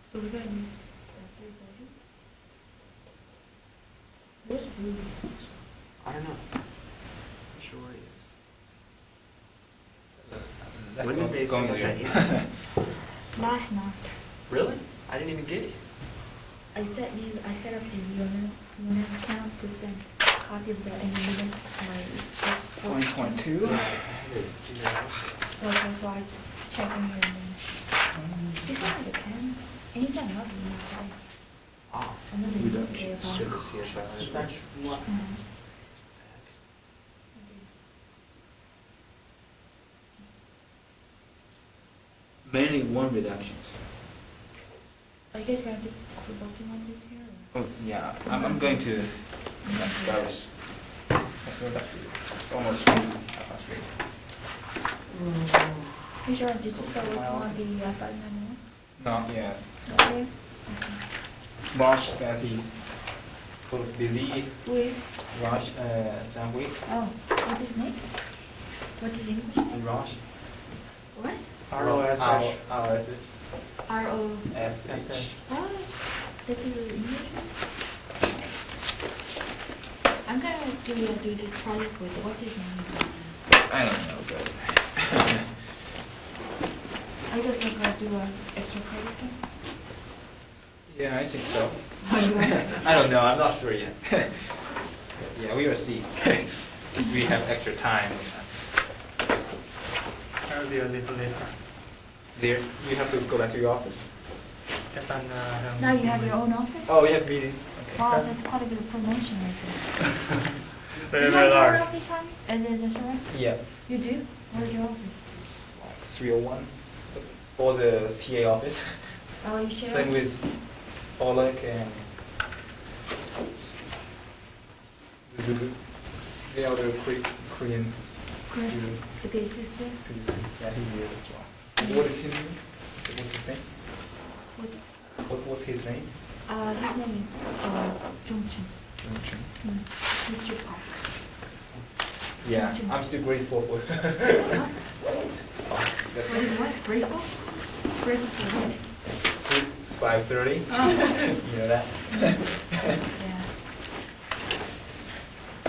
for. So we're gonna use three thirty? Where's Ruby? I don't know. Not sure where he is. Let's When did they go send there. Last night. Really? I didn't even get it. I set you, I set up the UNO, UNO account to send copy of the intermittent, my. Point point two. So that's why I check in here and then. He sent me the pen, and he sent another email today. another Reduction. name, Should uh, the CSI. Reduction one. mm. Many-one reductions. Are you guys going to be working on this here? Oh, yeah, I'm, I'm going to, Farris. Let's go back almost three, half past three. Hey, Sharon, did you start working on the uh, five nine Not yet. Okay. Raj said he's sort of busy. Wait, Raj, uh, Samwi, oh, what's his name? What's his English name? Raj. What? R-O-S-H. R O S R O. S H. S-H. What? That's his English name? I'm gonna do, uh, do this project with, what's his name? I don't know, but. Are you guys not gonna do an extra credit thing? yeah, I think so. Oh, I don't know, I'm not sure yet. yeah, we will see. we have extra time. I'll a little later. There, you have to go back to your office. Yes, and, uh, Now you have your own office? Oh, you have meeting. Okay. Wow, that's quite a bit promotion right there. Do you have your own large. office, honey? Is it insurance? Yeah, You do? Where's your office? it's like 301. Or the TA office. Oh, you share? Same with Oleg and the, the, the other Kore- Koreans. Chris, who- the big sister? who's- Yeah, he's here as well. What is his name? What's his name? What? What, what's his name? Uh, his name is uh, Jongchun. Jung-chun. Mm. Mr. Park. Yeah, Jung-chun. I'm still grateful for. What? Oh, that's What is what? Grateful? Grateful for what? Five thirty. You know that. Yeah. I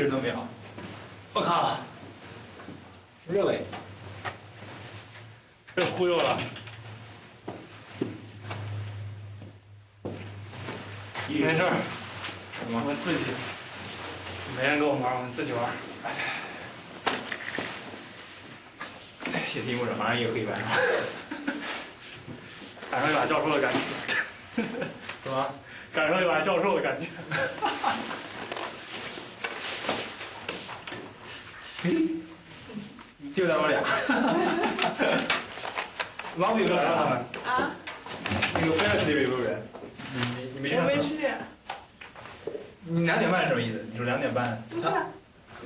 一人都没有。我靠，really？被忽悠了。没事儿，我们自己，没人跟我玩，我们自己玩。哎写题目是马上一个黑板。上，感受一把教授的感觉。什么？感受一把教授的感觉。就咱们俩。老比哥让他们，啊，那个菲尔斯那边有没有人？你你没去看吗？我没去。你两点半什么意思？你说两点半？不是啊，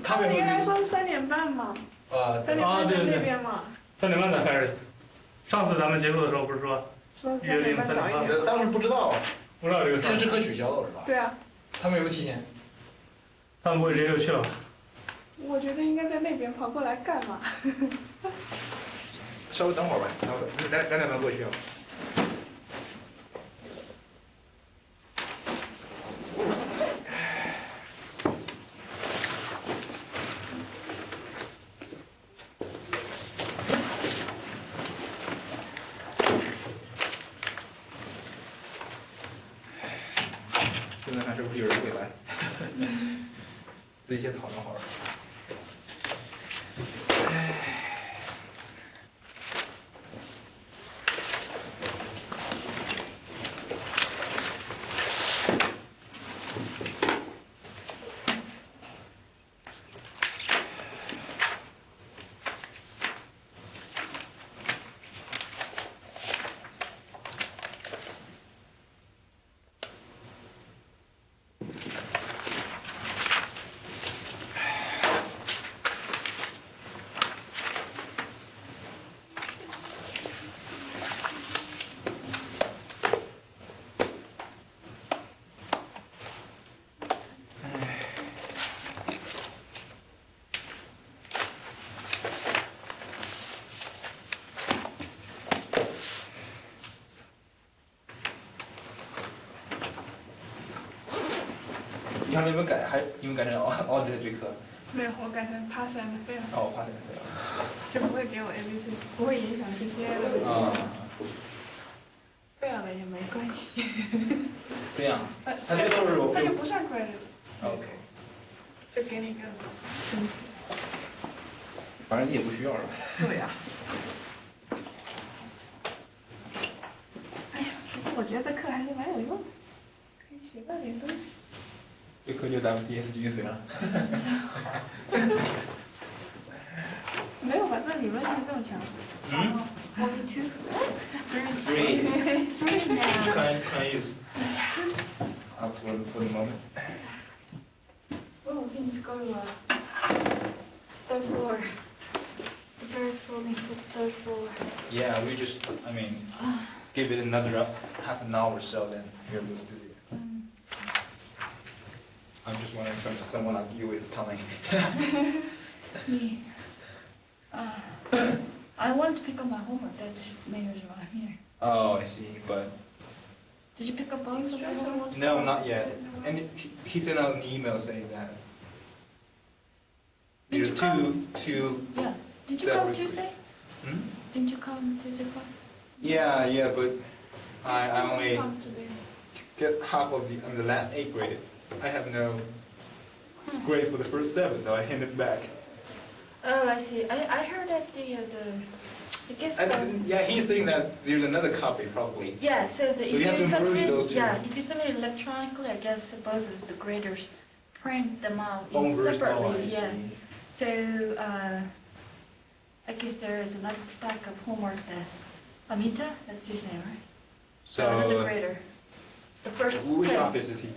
他们们应该说是三点半嘛，啊，三点半在那边嘛。三点半在 Paris。上次咱们结束的时候不是说说约定三点半吗？当时不知道，不知道这个事儿。这是可取消了是吧？对啊，他们有没有提前？他们不会直接就去了吧？我觉得应该在那边跑过来干嘛？稍微等会儿吧，然后两两点半过去。有没有改？还有没有改成 奥奥迪的追科？没有，我改成 pass and fail。哦，pass and fail。就不会给我 A B C，不会影响 G P A 的。啊。咱们 CS 精髓了。没有吧？这理论性这么强。嗯 Only two? Three. Three. Three now. Can can I use up for for the moment? Oh, we can just go to uh, third floor. The first building to the third floor. Yeah, we just I mean give it another uh, half an hour or so, then we're able to do it. Someone like you is coming. Me. Uh, I wanted to pick up my homework. That's the main reason why I'm here. oh, I see, but Did you pick up both of your homework? no, not yet. And he, he sent out an email saying that Did there's you two come? two. Yeah. Did you come Tuesday? Hmm? Didn't you come Tuesday class? Yeah, yeah, but I I only Come get half of the I mean, the last eight grade. I have no. Grade for the first seven, so I hand it back. Oh, I see. I, I heard that the, uh, the, I guess, And, um, yeah, he's saying that there's another copy probably. yeah, so the, So if you have to submit merge it- those two. Yeah, if you submit it electronically, I guess both of the graders print them out in separately, Oh, yeah. So, uh, I guess there is another stack of homework that, Amita, that's his name, right? So Another grader. The first. which grade. office is he?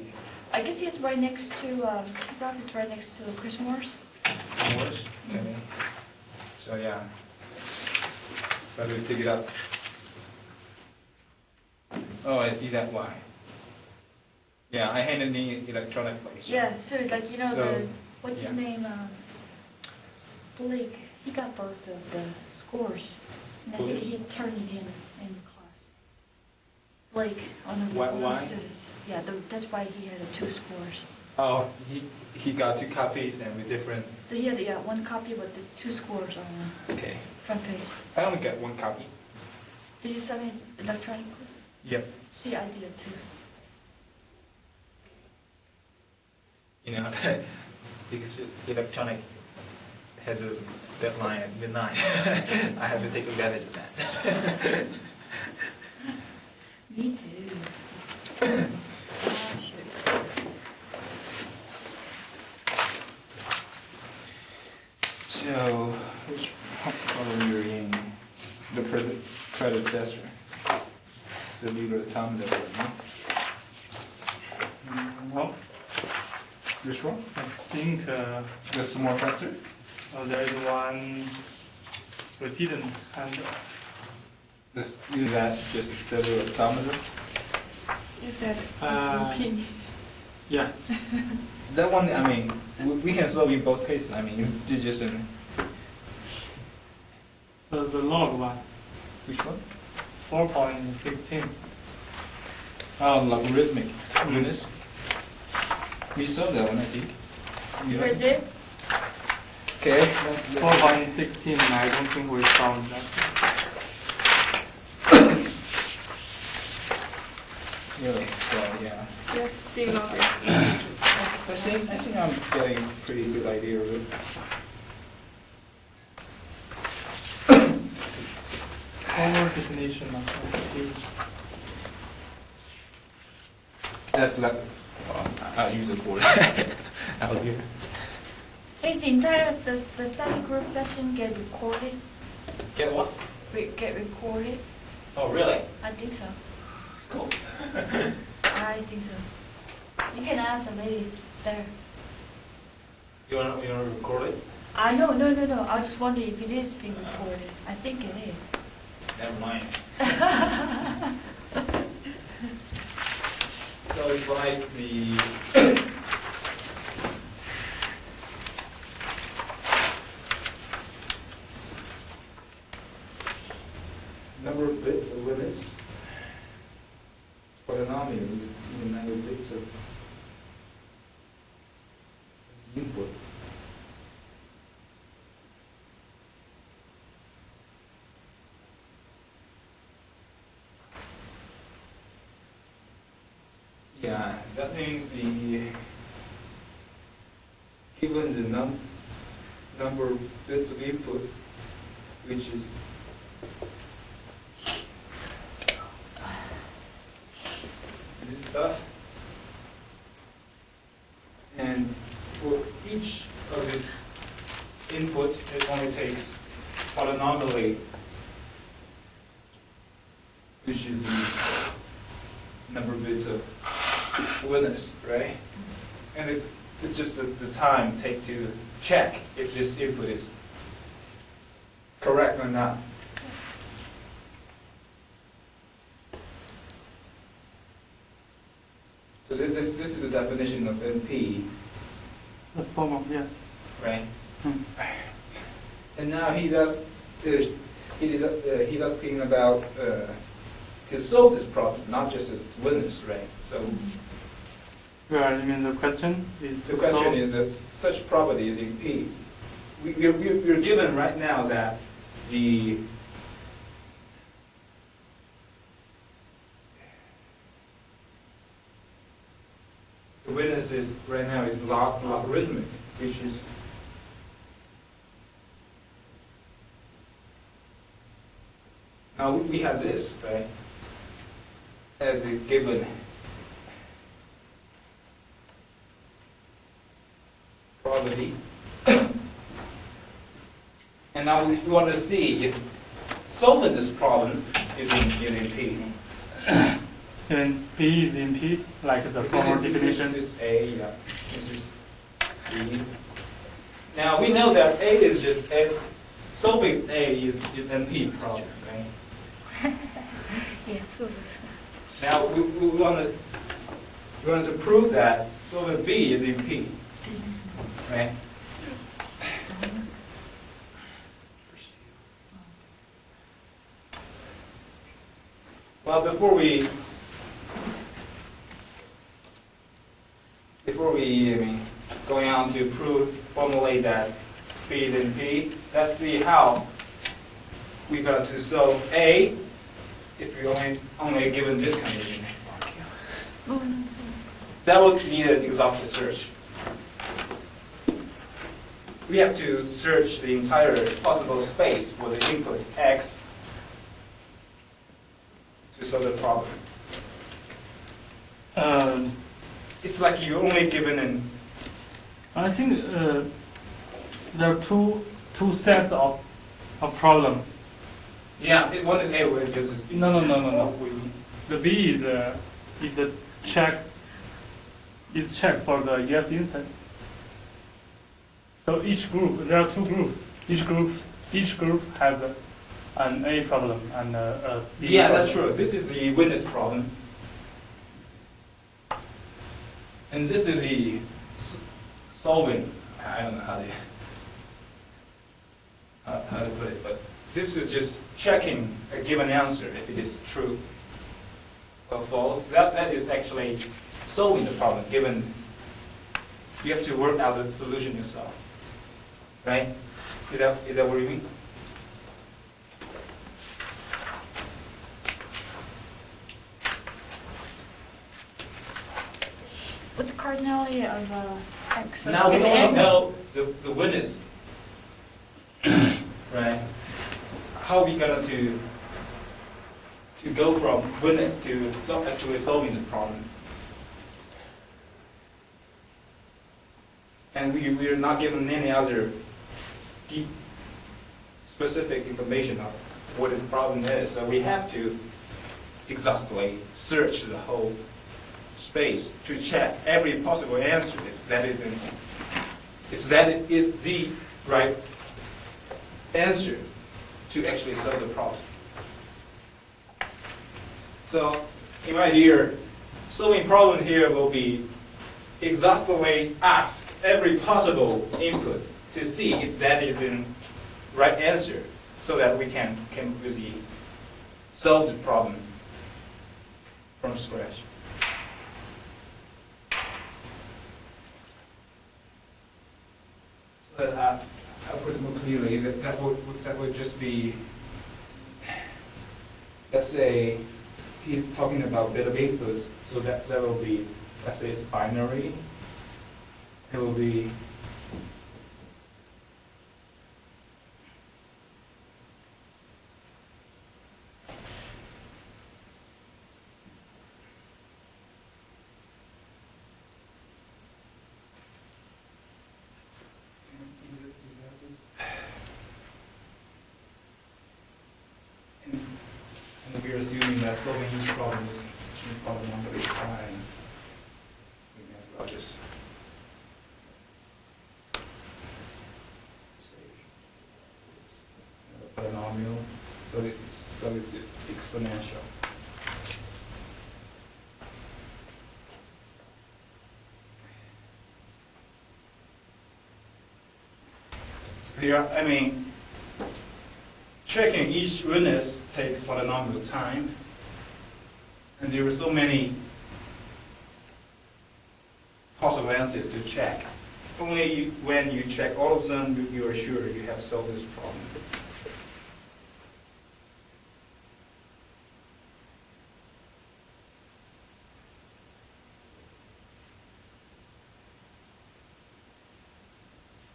I guess he's right next to, um, his office right next to Chris Moore's. Morris. Okay. So yeah. Try to dig it up. Oh, I see that why. Yeah, I handed in electronically. so- Yeah, so like, you know, So, the, what's his yeah. name, um, Blake, he got both of the scores. And I think Blake? he turned it in, class. Blake, one of the, Why- one of the why? students. Yeah, the, that's why he had the two scores. Oh, he, he got two copies and with different, The, yeah, yeah, one copy but the two scores on okay. the front page. I only got one copy. Did you send me electronically? Yep. See, I did it too. You know, because electronic has a deadline at midnight. I have to take advantage of that. Me too. Shoot. So, which problem you're in? The pre- predecessor, cellular automata, right? Mm, No, Which one? I think uh, The small factor? uh, there is one we didn't handle. This, is that just a cellular automata? You said Uh, it's Yeah, That one, I mean, we, we can solve in both cases, I mean, you just, um, there's a log one, which one? 4.16. Oh, logarithmic Mm. units. We solved that one, I think. You guys did? Okay, that's. 4.16, I don't think we found that. Really, so, yeah. Just see log is I think, I think I'm getting a pretty good idea of it. Formal definition of LP. That's like, well, I'll use it for out here. Is the entire, the, the study group session get recorded? Get what? Re- get recorded? Oh, really? I think so. Cool. I think so. You can ask them maybe there. You wanna, you wanna record it? Uh, I know, no, no, no. I just wonder if it is being recorded. I think it is. Never mind. So it's like the. Number of bits of limits. Polynomial, with the number of bits of input. Yeah, that means the, given the num, number of bits of input, which is stuff. And for each of this input, it only takes polynomially, which is the number of bits of witness, right? And it's, it's just the, the time take to check if this input is correct or not. So this, this, this is the definition of NP, The formal, yeah. right? Hmm. And now he does, uh, he is, uh, he does thinking about, uh, to solve this problem, not just a witness, right? So Well, you mean the question is The question solve- is that such property is in P. We, we're we're given right now that the witness is, right now is log, logarithmic, which is now we have this, right? As a given probability. And now we want to see if solving this problem is in P. And P is in P, like the This formal is- definition. This is A, yeah, this is B. Now, we know that A is just, A. solving A is, is NP problem, right? Yeah, super. Now, we, we want to, we want to prove that solving B is in P, right? Well, before we, before we, I mean, going on to prove, formulate that B is in P, let's see how we got to solve A if we only, only given this condition. That would need an exhaustive search. We have to search the entire possible space for the input x to solve the problem. Um, It's like you're only given an I think uh, there are two two sets of of problems. yeah. it- One is A, one is B. No, no, no, no, no. The B is a is a check is check for the yes instance. So each group there are two groups. Each group each group has a, an A problem and a, a B Yeah, problem. that's true. This is the witness problem. And this is the solving, I don't know how to, how how to put it, but this is just checking a given answer if it is true or false. That, that is actually solving the problem, given you have to work out the solution yourself. Right? Is that, is that what you mean? What's the cardinality of uh, x? Now we n- know the, the witness, right? How we gonna to, to go from witness to sol- actually solving the problem? And we, we are not given any other deep, specific information of what this problem is, so we have to exhaustively search the whole space to check every possible answer if that is in, if that is the right answer to actually solve the problem. So, in my here, solving problem here will be exhaustively ask every possible input to see if that is in right answer, so that we can can really solve the problem from scratch. But uh, I'll put it more clearly, is that that would, would- that would just be, let's say, he's talking about bit of input, so that, that will be, let's say it's binary. It will be, is it, is that just? And and we're assuming that solving each problem is problem a time. We may as well just say polynomial, so it's, so it's just exponential. So here, I mean, checking each witness takes polynomial time. And there are so many possible answers to check. Only when you check all of them, you- you are sure you have solved this problem.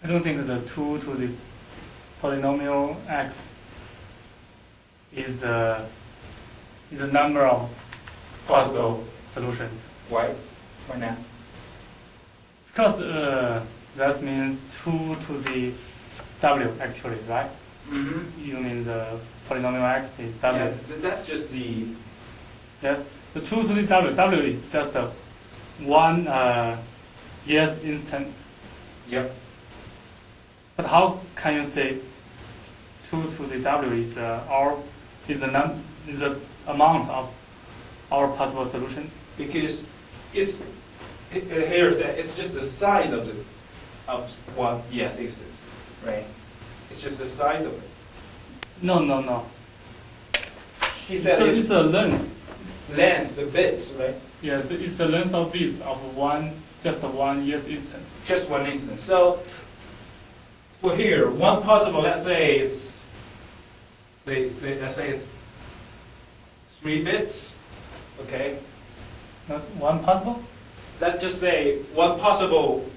I don't think the 2 to the polynomial x is the is the number of possible solutions. Why? Why not? Because uh, that means 2 to the w actually, right? Mm-hmm. You mean the polynomial x is w. Yes, that's just the, Yeah, the 2 to the w, w is just a one uh, yes instance. yep. But how can you say 2 to the w is uh, our is the num is the amount of our possible solutions? Because it's, uh, it- it- here's that, it's just the size of the, of one yes instance, right? It's just the size of it. No, no, no. He said so it's it's a length. length, the bits, right? Yes, it's the length of bits of one, just one yes instance. just one instance. So for here, one possible, let's say it's, say, say, let's say it's three bits, okay? That's one possible Let's just say one possible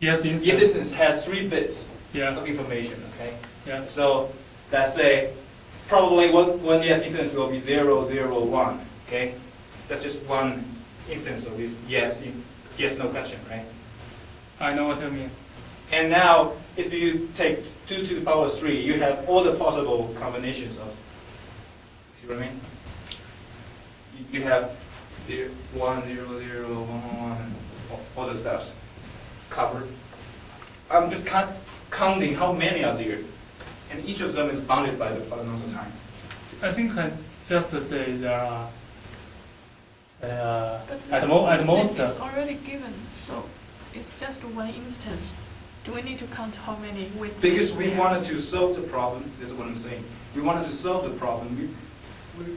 yes instance. yes instance has three bits Yeah, of information, okay? yeah. So let's say probably one, one yes instance will be zero, zero, one, okay? That's just one instance of this yes, yes, no question, right? I know what you mean. And now, if you take 2 to the power 3, you have all the possible combinations of, see what I mean? You- You have 0, 1, 0, 0, 1, 1, 1, all- all the steps covered. I'm just count, counting how many are there, and each of them is bounded by the polynomial time. I think I just say there are uh, But at, mo- at most is uh, already given, so it's just one instance. Do we need to count how many? Because we wanted to solve the problem, this is what I'm saying. We wanted to solve the problem. We, we-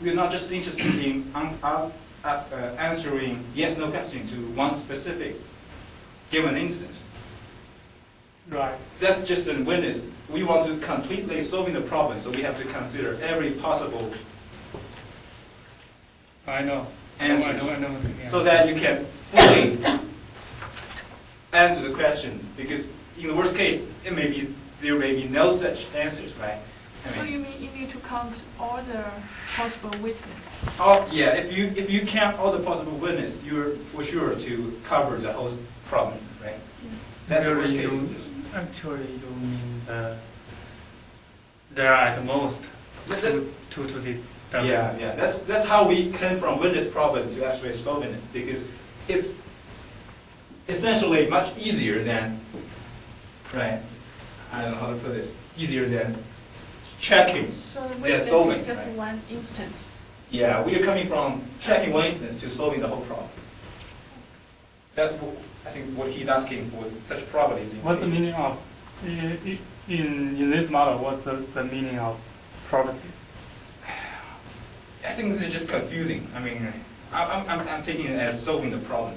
we're not just interested in an- uh, ask, uh, answering yes, no question to one specific given instance. right. That's just a witness. We want to completely solving the problem, so we have to consider every possible I know. Answers. I know. I know. what you mean. so that you can fully answer the question. Because in the worst case, it may be there may be no such answers, right? I So mean- you mean you need to count all the possible witness? Oh, yeah, if you, if you count all the possible witness, you're for sure to cover the whole problem, right? That's the worst case. you- Actually, you mean uh, there are at most That- two, two to the W. Yeah, yeah, that's, that's how we came from witness problem to actually solving it, because it's essentially much easier than, right, I don't know how to put this, easier than checking, So the than witness solving. is just right? one instance. Yeah, we are coming from checking one instance to solving the whole problem. That's, what- I think, what he's asking for, such properties. in- What's the meaning of i- i- in in this model? What's the, the meaning of property? I think this is just confusing. I mean, I- I'm, I'm, I'm taking it as solving the problem,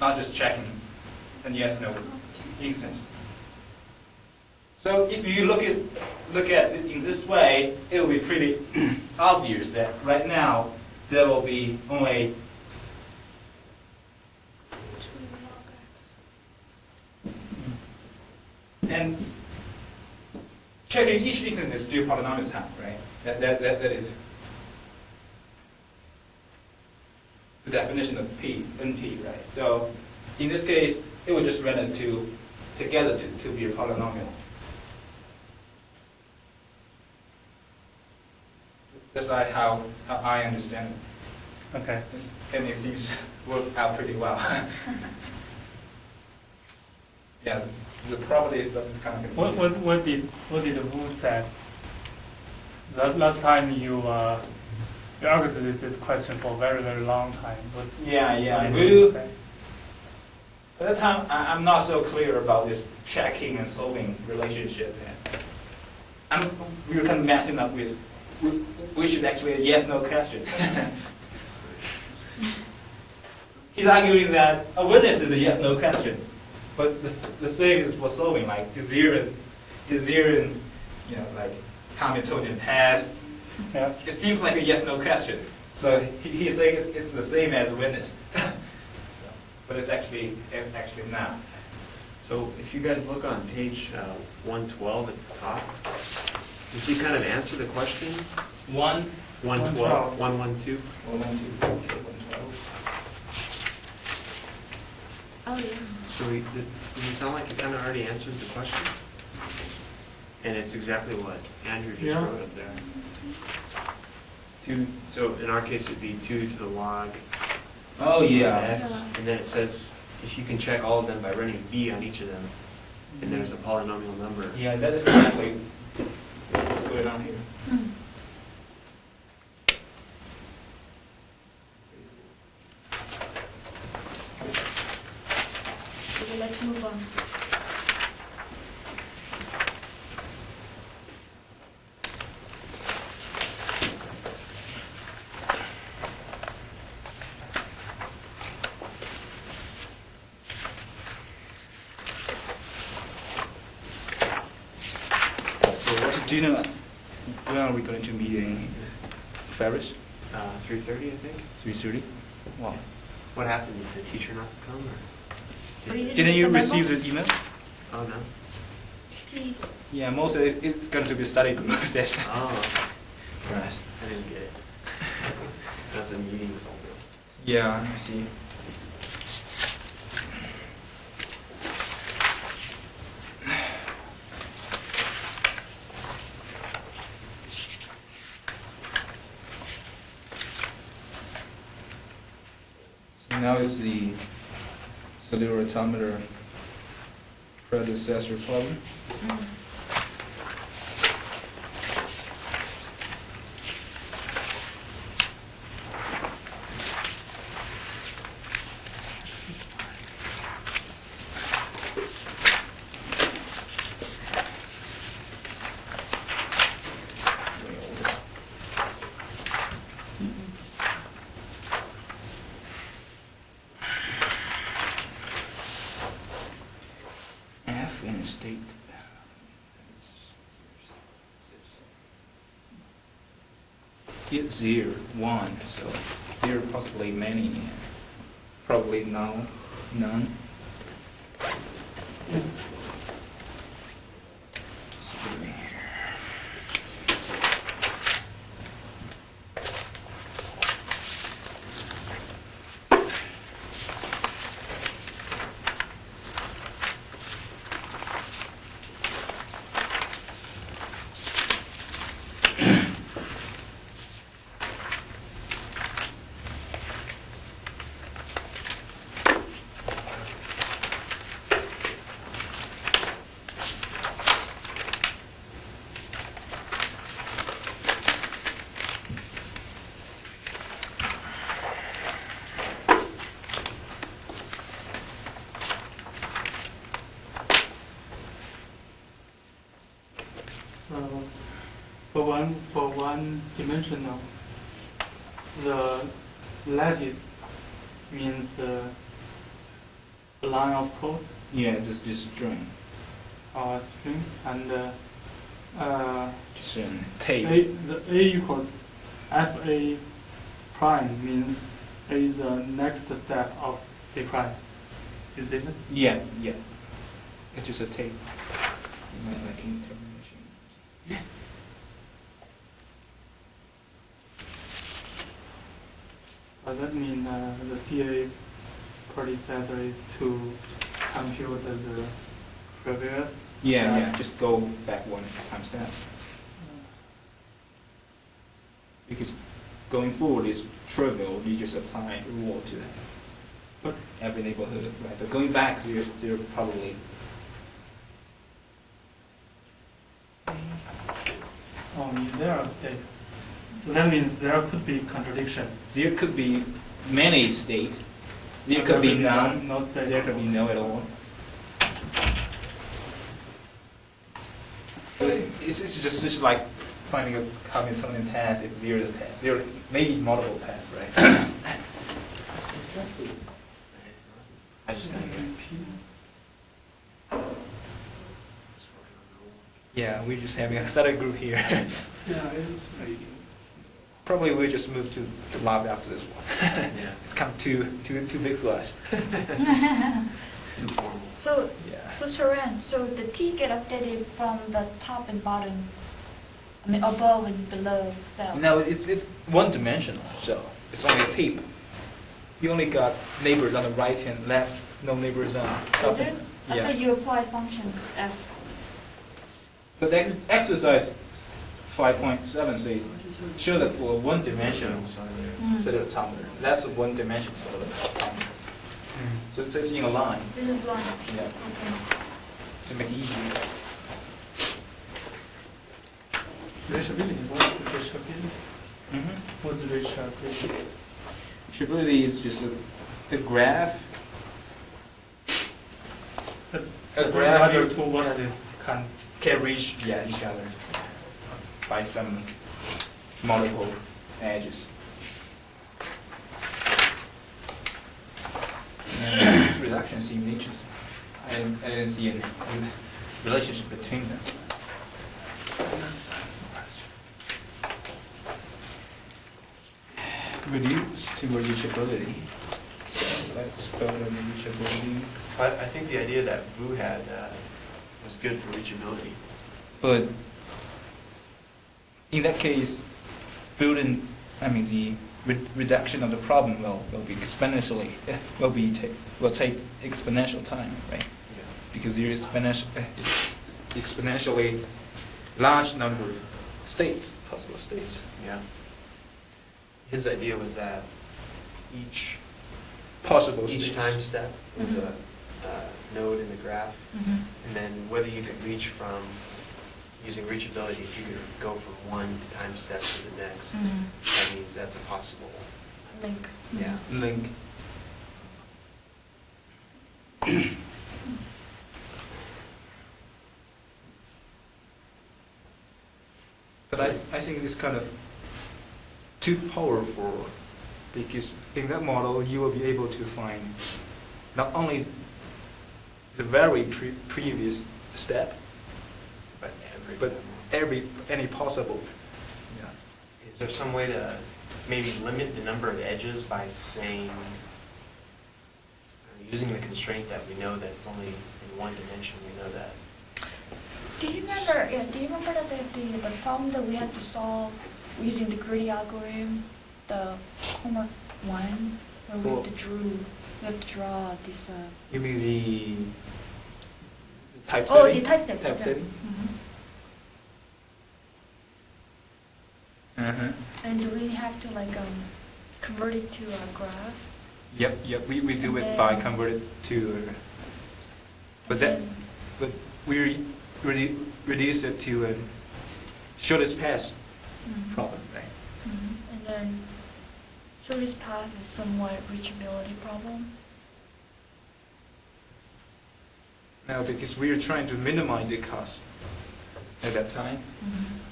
not just checking an yes, no instance. So if you look at, look at it in this way, it will be pretty obvious that right now, there will be only And checking each instance is still polynomial time, right? That, that, that, that is the definition of P, NP, right? So in this case, it would just run it to, together to, to be a polynomial. That's like how, how I understand it. Okay. It's- And it seems to work out pretty well. Yes, the property stuff is kind of. What, what, what did what did Wu said? Last, last time you uh, you argued this, this question for a very very long time. What, Yeah, yeah. Wu at that time, I, I'm not so clear about this checking and solving relationship. And I'm, we were kind of messing up with, we- which is actually a yes/no question. He's arguing that a witness is a yes/no question, but the, s- the same is for solving, like is there, a- is there, an, you know, like Hamiltonian path? Yeah. It seems like a yes/no question. So he, he's saying it's, it's the same as a witness. so, but it's actually actually not. So if you guys look on page uh, 112 at the top, does he kind of answer the question? One, 112, 112. 112? one, one, two, one, twelve. Oh, yeah. So he, did does it sound like it kind of already answers the question? And it's exactly what Andrew just Yeah. wrote up there. It's two, so in our case, it'd be 2 to the log Oh yeah. x, Yeah. and then it says, if you can check all of them by running b on each of them, and there's a polynomial number. Yeah, that's exactly what's going on here. Okay, let's move on. what, Do you know when are we going to meet in Farris? uh, three thirty, I think? Three thirty. Wow. What happened? Did the teacher not come or? What do you Didn't you the memo? receive the email? Oh, no? Yeah, most of it, it's going to be a study group session. Oh, Right. I didn't get it. That's a meeting something. Yeah, I see. Is the automata predecessor problem. Mm-hmm. F in state. It's zero, one, so zero possibly many, probably no, none. See here. So for one for one dimensional, the lattice means uh, a line of code Yeah, just this string, or a string, and uh, uh, just a a, the a equals f a prime means a is the next step of a prime. Is it? Yeah, yeah. It's just a tape. You might like intermission. Does that mean uh, the CA predecessor is to compute the previous? Yeah, yeah, just go back one time step. Because going forward is trivial, you just apply rule to But every neighborhood, right? But going back, zero, zero probably. oh, is there a state? So that means there could be contradiction. There could be many state. There could be none. No state. There could be no at all. It's, it's it's just, just like finding a common Hamiltonian path if zero is a path. There may be multiple paths, right? I just got here. yeah, we're just having a study group here. Yeah, it's very. Probably we'll just move to the lab after this one. Yeah. It's kind of too too too big for us. It's too formal. So, Yeah. so Sharon, so the T get updated from the top and bottom, I mean above and below cells. No, it's it's one dimensional, so it's only a tape. You only got neighbors on the right and left, no neighbors on top. Is it? I Yeah. thought you applied function F. But ex- exercise 5.7 says show that for one dimensional Mm. cellular automata. That's a one dimensional cellular automata. So it says in a line. This is line. Yeah. Okay. To make it easy. Reachability. What's reachability? Mm-hmm. What's reachability? Reachability is just a, a graph. The, A the graph other you- two vertices can can reach yeah, each other by some multiple edges. these reductions seem interesting. I, I didn't see any relationship between them. Reduce to reachability. Let's spell the reachability. I, I think the idea that Vu had uh, was good for reachability. But in that case, building, I mean, the re- reduction of the problem will, will be exponentially, will be, ta- will take exponential time, right? Yeah. Because there is exponential, it's exponentially large number of states, possible states. Yeah. His idea was that each Possible each states. time step was Mhm. a, a node in the graph, Mhm. and then whether you could reach from using reachability, if you could go from one time step to the next, Mhm. that means that's a possible. Link. Yeah. link. But I, I think it's kind of too powerful because in that model you will be able to find not only the very pre- previous step, But every. but every any possible. Yeah. Is there some way to maybe limit the number of edges by saying, using the constraint that we know that it's only in one dimension, we know that? Do you remember? Yeah. Do you remember that the, the the problem that we had to solve using the greedy algorithm, the homework one, where we have to drew, we have to draw this. Uh, You mean the, the type oh, setting? the type setting. Type yeah. setting. Mhm. Uh-huh. And do we have to like um, convert it to a graph? Yep, yep, we, we do And it by convert it to, uh, but that, but we re- redu- reduce it to a shortest path Mhm. problem, right? Mhm. And then shortest path is somewhat reachability problem. Now, because we are trying to minimize the cost at that time, Mm-hmm.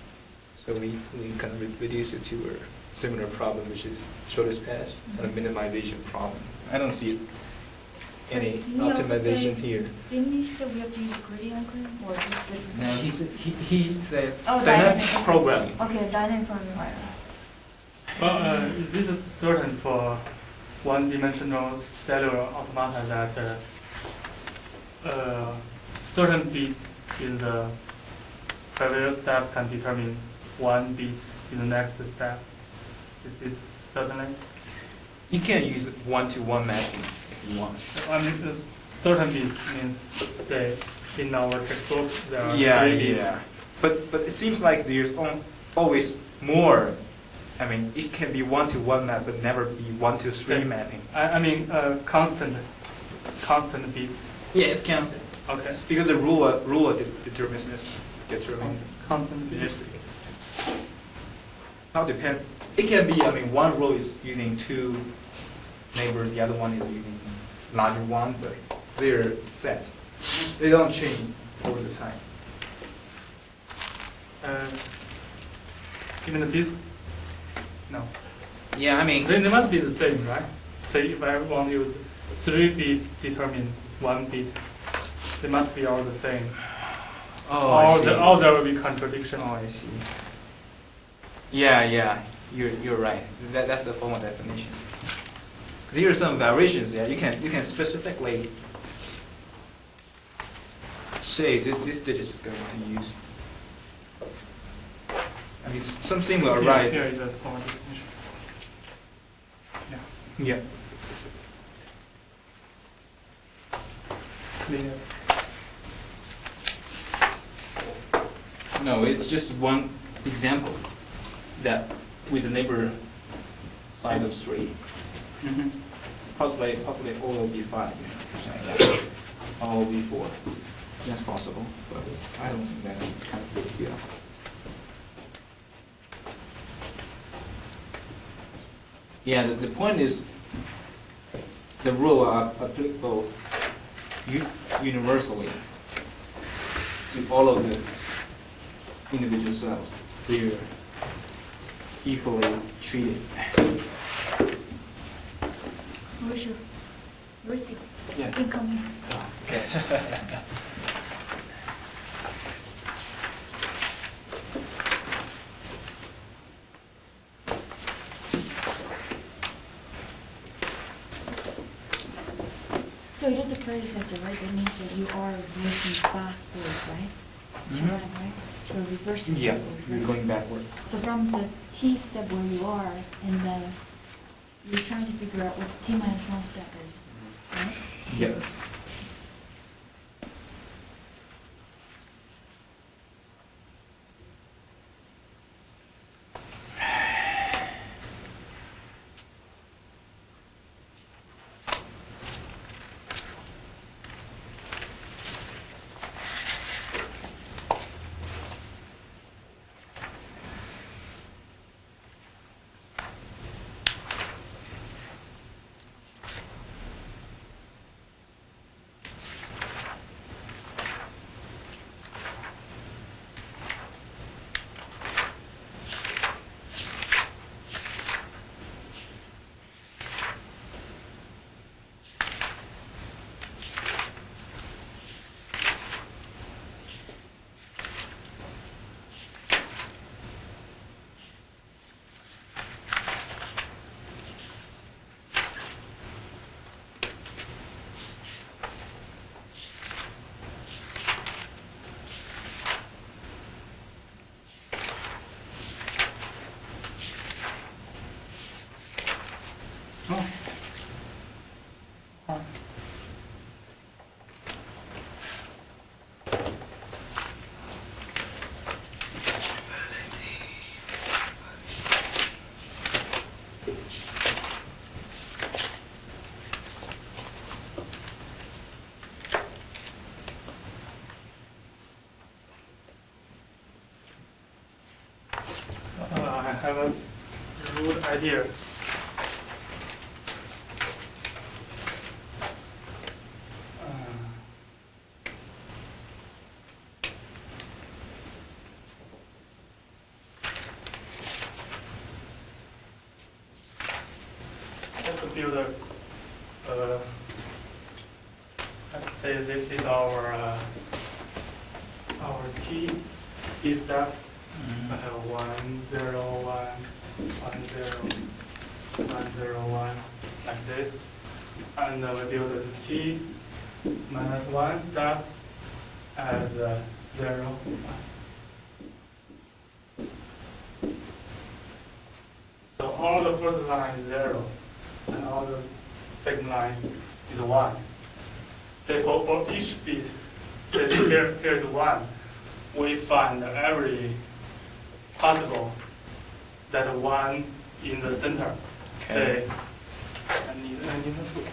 So we, we kind of reduce it to a similar problem, which is shortest path and a minimization problem. I don't see any didn't he optimization say- here. Didn't you say we have to use a greedy algorithm or just different? No, he said, he, he said Oh, dynamic dynamic. programming. Okay, dynamic programming, right. Well, uh, this is certain for one-dimensional cellular automata that uh, uh, certain bits in the previous step can determine one bit in the next step. Is it certainly? You can use one-to-one mapping if you want. I mean, it's certain bits means, say, in our textbook, there are Yeah, three bits. yeah. But but it seems like there's always more. I mean, it can be one-to-one map, but never be one-to-three Say, mapping. I, I mean, uh, constant, constant bits. Yeah, it's constant. Okay. Because the rule rule de- determinism determine. Constant bits. Now depend. It can be. I mean, one row is using two neighbors, the other one is using larger one, but they're set. They don't change over the time. Uh, even the bits, no. Yeah, I mean. Then they must be the same, right? Say if I want to use three bits determine one bit, they must be all the same. Oh, I or, see. the, or there will be contradiction. Oh, I see. Yeah, yeah, you're, you're right. That, that's the formal definition. There are some variations, yeah, you can, you can specifically say this, this digit is going to use. I mean, s- some similar, Here- right? Here is a formal definition. Yeah, Yeah. clear. No, it's just one example that with a neighbor size of three. Mhm. Possibly, possibly all will be five, you know, something like that. All will be four. That's possible, but I don't think that's kind of big deal. Yeah, the, the point is, the rule are applicable u- universally to all of the individual cells. They're equally treated. Mauricio, Mauricio, yeah. you can come here. Oh, okay. So it is a predecessor, right? That means that you are working backwards, right? Mm -hmm. right? So Yeah, backwards, we're going backward. So from the t step where you are, and the, you're trying to figure out what t minus one step is, right? Yes. Have a rude idea. Uh, uh, this is our, uh, our step. I have one, zero, one, one, zero, one, zero, one, like this. And we build this T minus one step as uh, zero, one. So all the first line is zero, and all the second line is one. Say for, for each bit, say here, here's one, we find every possible that one in the center. Okay. Say, I need, I need a book.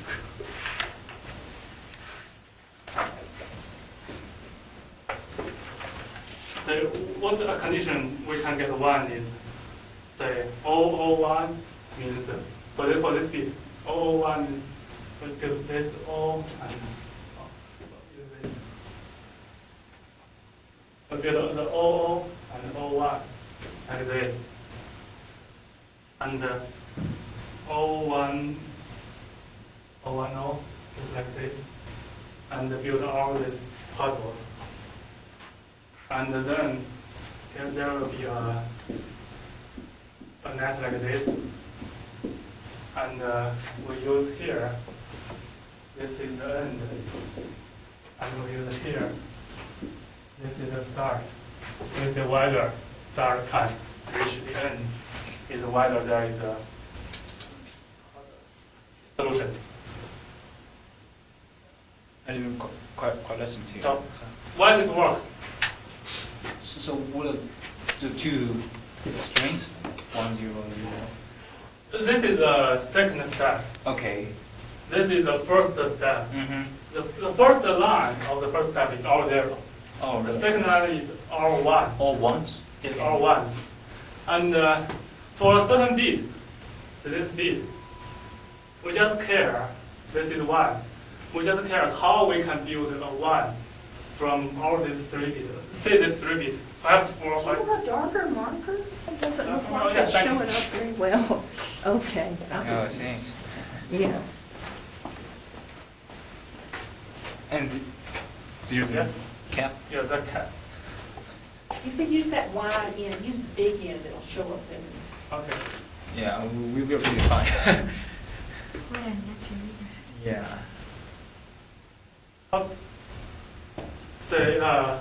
Say, what's a condition we can get one is, say, 001 means, uh, for this, for this bit, 001 is, we give this O and oh, use this. We build the 00 and 01 like this. And uh, 01, 010 is like this. And build all these puzzles. And then there, there will be a, a net like this. And uh, we use here, this is the end. And we use here, this is the start. With the whether start can reach the end is whether there is a solution. I didn't qu- quite, quite listen to you. So why this work? So, so what are the two strings? One, zero, zero. This is the second step. Okay. This is the first step. Mm-hmm. The, the first line of the first step is all zero. Oh, The second line is all one. All ones? It's all ones. And uh, for a certain bit, so this bit, we just care, this is one. We just care how we can build a one from all these three bits. Say this three bit, perhaps four, Do you five. have a darker marker? It doesn't look Uh, like yeah, it's showing you. up very well. Okay. Oh, thanks. Yeah. And Sears yeah. cap? Yeah, is that cap? You can use that wide end, use the big end, it'll show up there. Okay. Yeah, we will be fine. yeah. Say, so, uh,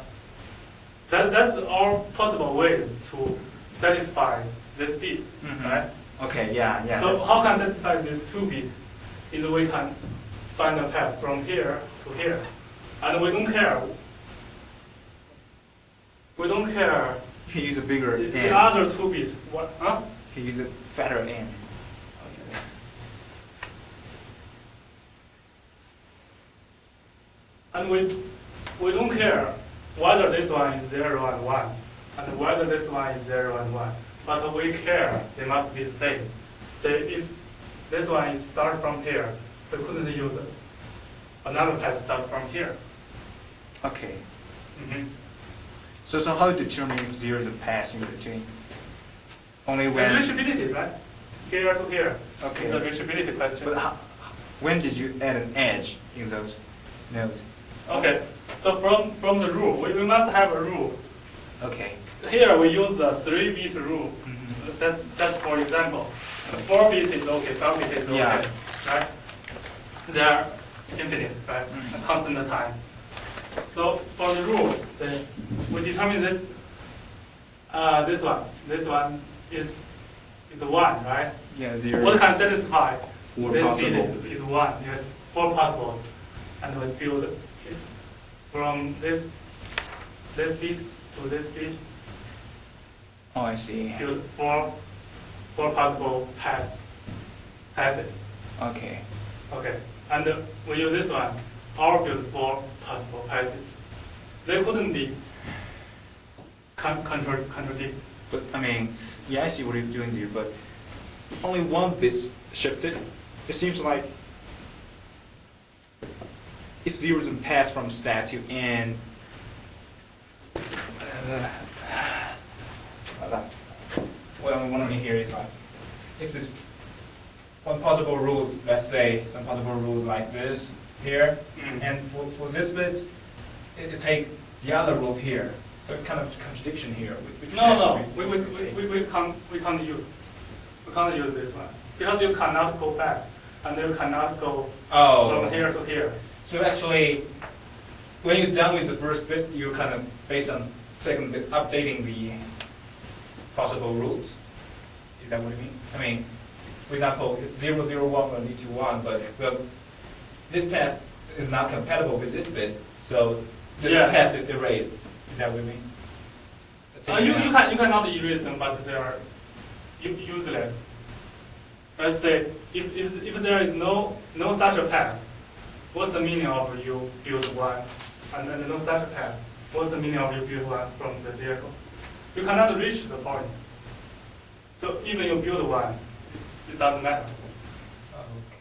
that, that's all possible ways to satisfy this bit, mm -hmm. right? Okay, yeah, yeah. So how can satisfy this two bit Is we can find a path from here to here and we don't care. We don't care You can use a bigger the, the other two bits. What? Huh? You can use a fatter end. And we we don't care whether this one is zero and one, and whether this one is zero and one. But we care they must be the same. Say if this one is start from here, we couldn't use another path start from here. Okay. hmm So, so how determine if there is a path in between? Only when. It's reachability, right? Here to here. Okay. It's a reachability question. But how, when did you add an edge in those nodes? Okay. So from from the rule, we, we must have a rule. Okay. Here we use the three bit rule. Mhm. That's that's for example. The four bit is okay, five bit is okay, Yeah. right? They are infinite, right? Mhm. Constant time. So for the rule, say we determine this. Uh, this one, this one is is one, right? Yeah, zero. What can satisfy Four this possible. bit is, is one. Yes, four possibles, and we build it from this this bit to this bit. Oh, I see. build four, four possible paths, passes. Okay. Okay, and uh, we use this one, our build four possible passes. They couldn't be con- contra- contradict. But I mean, yeah, I see what you're doing here, but only one bit shifted. It seems like if zero is passed from stat to n, uh, what I'm wondering here is like, if this one possible rules, let's say some possible rule like this here, and for, for this bit, it, it take the other rule here. So it's kind of contradiction here. No, no, we, we, we, we, we can't, we can't use, we can't use this one. Because you cannot go back, and you cannot go Oh. from here to here. So actually, when you're done with the first bit, you're kind of based on second bit, updating the possible rules. Is that what you mean? I mean, for example, if zero zero one will lead to one, but well, this path is not compatible with this bit, so this Yeah. path is erased. Is that what you mean? Let's say Uh, you, you, can, you cannot erase them, but they are u- useless. Let's say, if, if, if there is no, no such a path, what's the meaning of you build one, and then no such a path? What's the meaning of you build one from the zero? You cannot reach the point. So even you build one, it doesn't matter. Okay,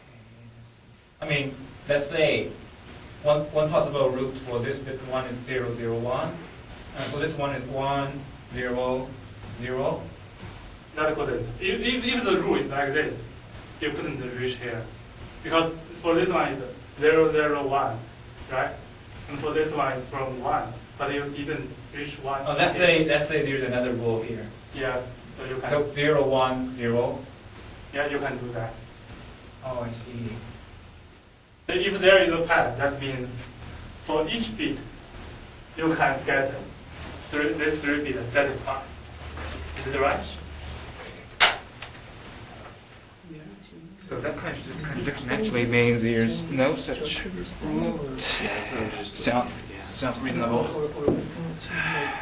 I mean, let's say one, one possible route for this bit one is zero, zero, one, and for this one is one, zero, zero. That couldn't. If, if, if the rule is like this, you couldn't reach here. Because for this one is zero, zero, one, right? And for this one is from one, but you didn't reach one. Oh, let's say, let's say there's another rule here. Yes, so you can, So zero, one, zero. yeah, you can do that. Oh, I see. So if there is a path, that means for each bit, you can get three, this three bit satisfied. Is it right? So that kind of contradiction actually means there's no such route. Yeah, that's what I was. Sound, sounds reasonable.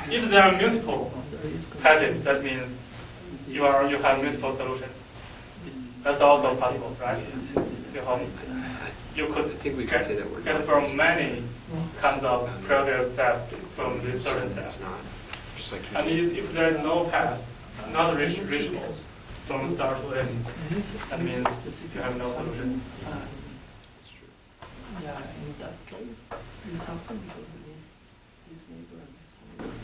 If there are multiple paths, that means you are you have multiple solutions. That's also possible, right? You could I think we get, can say that we're get from many kinds of previous steps from this certain It's step. not, just like. And if, if there is no path, not reach, reachable from start to end, that means you have no solution. Uh, yeah, in that case, this happened because we this neighbor and this neighbor.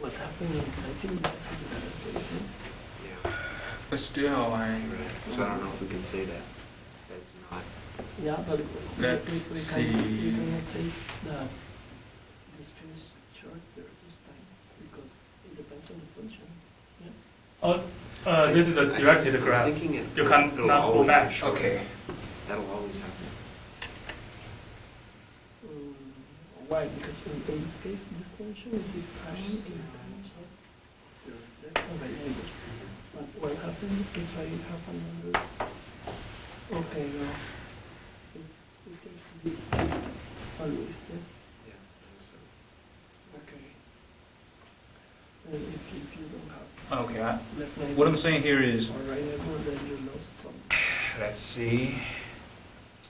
What happened in, I think this happened in that case, no? Yeah, But still, I. right. So I don't know if we can say that. That's not. Yeah, but we- we, Let's we, we see. can, we cannot say that this finish short there this time because it depends on the function. Yeah. Oh, uh, this is a directed graph. You can't go back. short. Okay. That'll always happen. Mm, Why? Because in, this case, this function would be prime in terms of your left and right neighbors. But what happens if I have another? Okay, no. It, it seems to be this always this. Yeah, so. Okay. And if, if you don't have Okay, I- left neighbor what I'm saying here is, or right neighbor, then you lost some. let's see,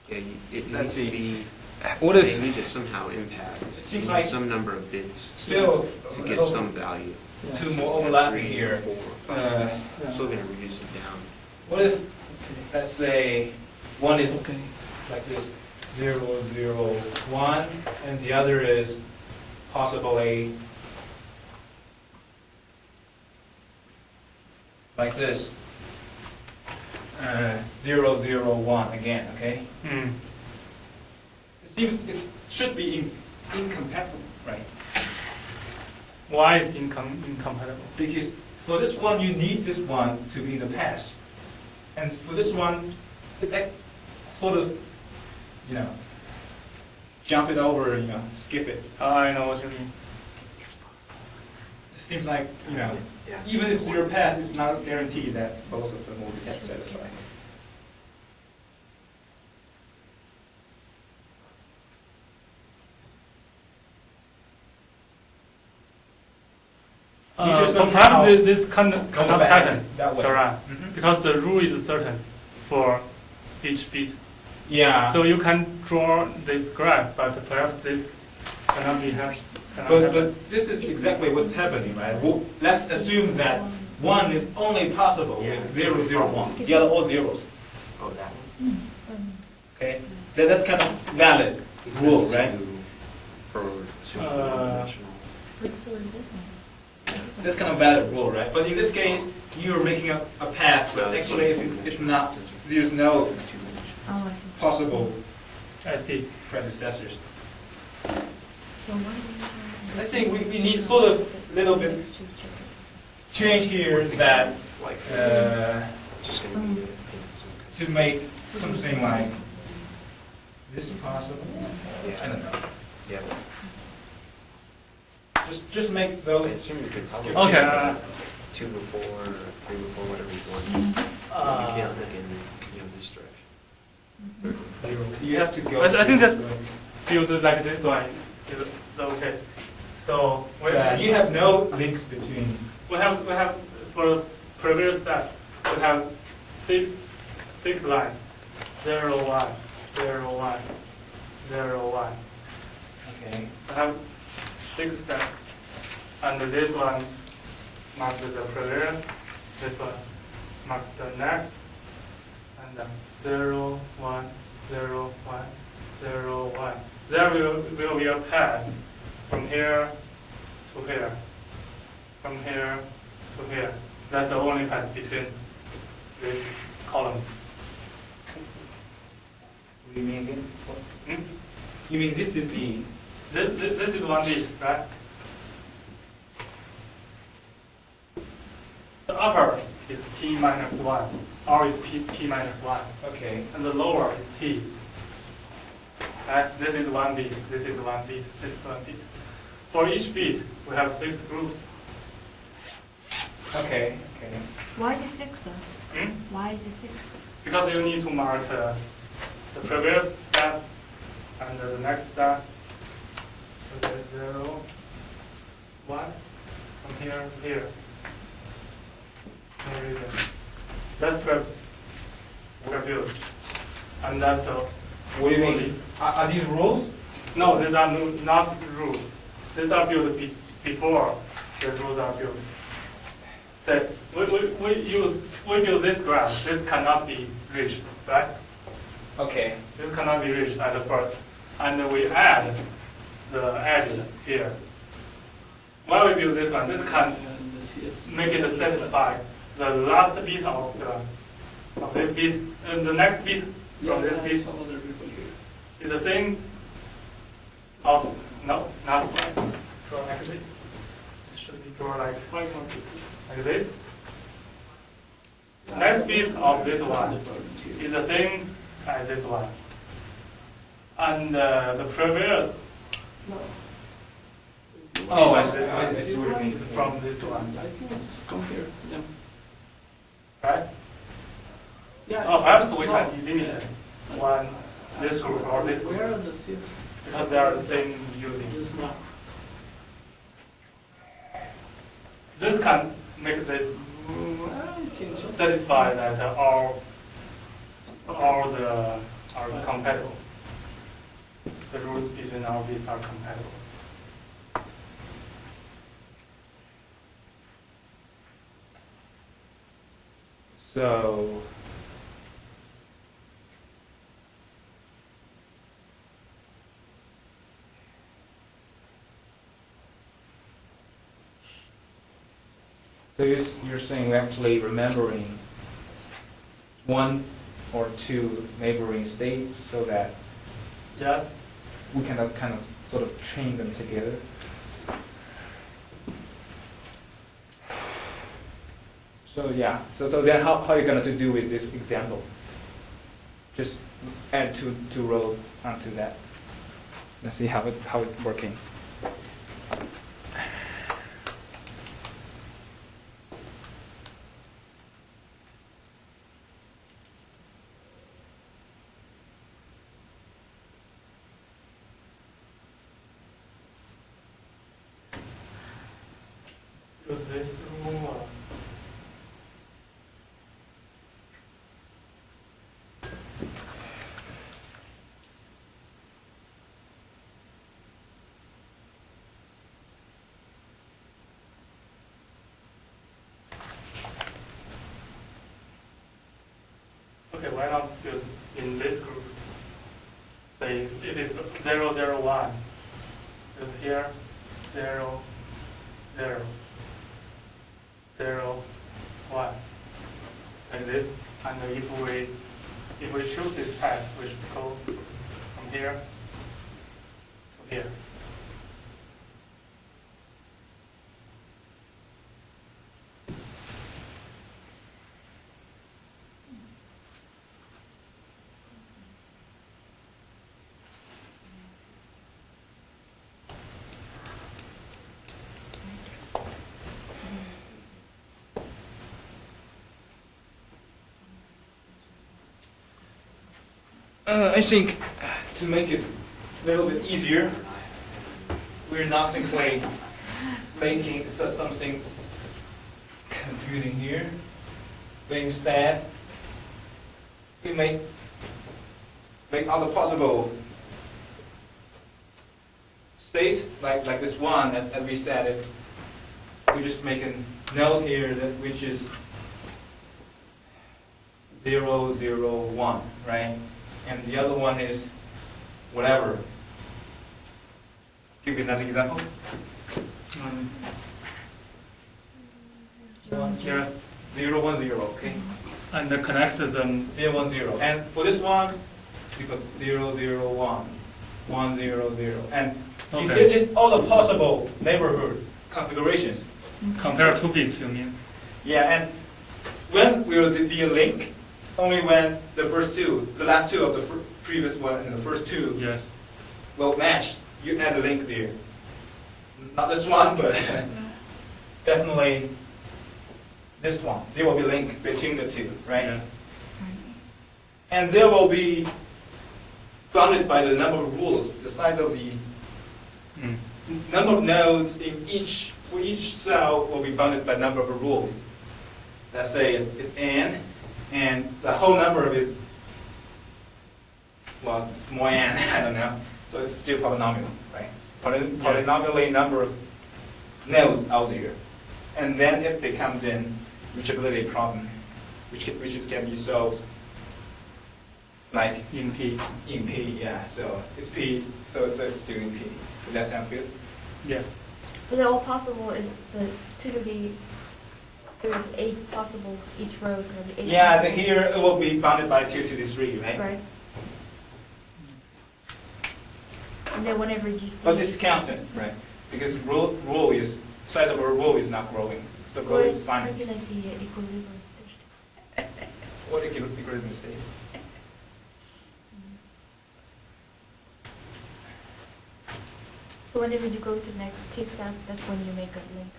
Yeah, you- it Let's needs to see. be, what they is, need to somehow impact. It seems you need like Some number of bits. still To a get little- some value. Yeah. two more overlapping here. four, five. Uh, It's still gonna reduce it down. What if, let's say, one is Okay. like this, zero, zero, one, and the other is possibly like this, uh, zero, zero, one again, okay? Hmm. It seems it should be in- incompatible, right? Why is incom- incompatible? Because for this one, you need this one to be in the past. And for this one, that sort of, you know, jump it over, you know, skip it. I know what you mean. It seems like, you know, Yeah. even if zero past, it's not guaranteed that both of them will be satisfied. You Uh, should perhaps this, this can, go cannot back happen, that way. Sharan, Mhm. because the rule is certain for each bit. Yeah. So you can draw this graph, but perhaps this cannot be hap- But, but this is exactly what's happening, right? Well, let's assume that one is only possible with zero, zero, one. The other all zeros. Oh, that one? Okay, that, that's kind of valid It rule, right? two Per two Uh. That's kind of valid rule, right? But in this case, you're making a, a path, but actually it's, it's not. There's no Two-dimensional. Possible I see. predecessors. I think we, we need sort of a little bit change here that like, uh, gonna be the- it's some- to make something like this possible. Yeah. I don't know. Yeah. Just just make I those. assume you could probably. Okay, uh, Two before, or three before, whatever you want. You Uh, can't look in, you have to go. I, I think just build like this one is okay. So we, yeah, you have no links between. We have we have for previous step we have six six lines. Zero one, zero one, zero one. Okay. We have six steps, and this one marks the previous. This one marks the next, and. Uh, 0, 1, 0, 1, 0, 1. There will, will be a path from here to here, from here to here. That's the only path between these columns. You mean again? Hmm? You mean this is the... This, this, is one bit, right? The upper is t minus 1 or is p, t minus 1, okay? and the lower is t. Right? This is one bit, this is one bit, this is one bit. For each bit, we have six groups. Okay. Okay. Why is it six though? Hmm? Why is it six? Because you need to mark uh, the previous step and the next step. So there's zero, one, from here to here. No reason. That's prep we're built. And that's the. What do you mean? Are, are these rules? No, these are no- not rules. These are built be- before the rules are built. So we, we, we use, we build this graph. This cannot be reached, right? Okay. This cannot be reached at the first. And we add the edges here. Why we build this one? This can make it satisfy the last bit of the of this bit, and the next bit from this bit is the same of no, not draw like this. It should be draw like like this. Next bit of this one is the same as this one. And uh, the previous No. Oh, I see, I see what you mean, from this one. I think it's compared to them. Right? Yeah. Oh, perhaps we can eliminate one, this group or this Where group, are the because they are the same using. This can make this Mm, I can just. satisfy that all, all the are compatible. The rules between all these are compatible. So. So you're, saying we're actually remembering one or two neighboring states so that Just we can kind of sort of chain them together? So yeah, so, so then how, how are you gonna to do with this example? Just add two, two rows onto that. Let's see how it, how it's working. use this rule. uh, Okay, why not use in this group? Say it is zero zero one. Is here, zero, zero, zero, one. Like this. And if we if we choose this path, we should go from here to here. Uh, I think to make it a little bit easier, we're not simply making so- something confusing here, but instead we make make other possible states like like this one that, as we said is we just make a note here that which is zero zero one, right? And the other one is whatever. Give me another example. Um, One zero Yes. zero one zero, okay? and the connect them. Zero one zero. And for this one, we put zero zero one, one zero zero, and you Okay. get just all the possible neighborhood configurations. Compare two bits, you mean? Yeah, and when will it be a link? Only when the first two, the last two of the previous one and the first two Yes. will match. You add a link there. Not this one, but definitely this one. There will be a link between the two, right? Yeah. And there will be bounded by the number of rules, the size of the Mm. number of nodes in each, for each cell will be bounded by number of rules. Let's say it's, it's n, and the whole number of is, well, small n, I don't know. So it's still polynomial, right? Poly- Polynomially number of nodes out there. And then it becomes an reachability problem, which, can- which is can be solved like In P. in P, yeah, so it's P, so it's, it's still in P. That sounds good? Yeah. But all possible is the two to be, there's eight possible, each row is going to be eight. Yeah, the, here it will be bounded by two to the three, right? Right. And then whenever you see. But it's constant, right? Because rule, rule is, side of a rule is not growing. The Or is fine. calculate the equilibrium state. What equilibrium state? So whenever you go to the next T step, that's when you make a link.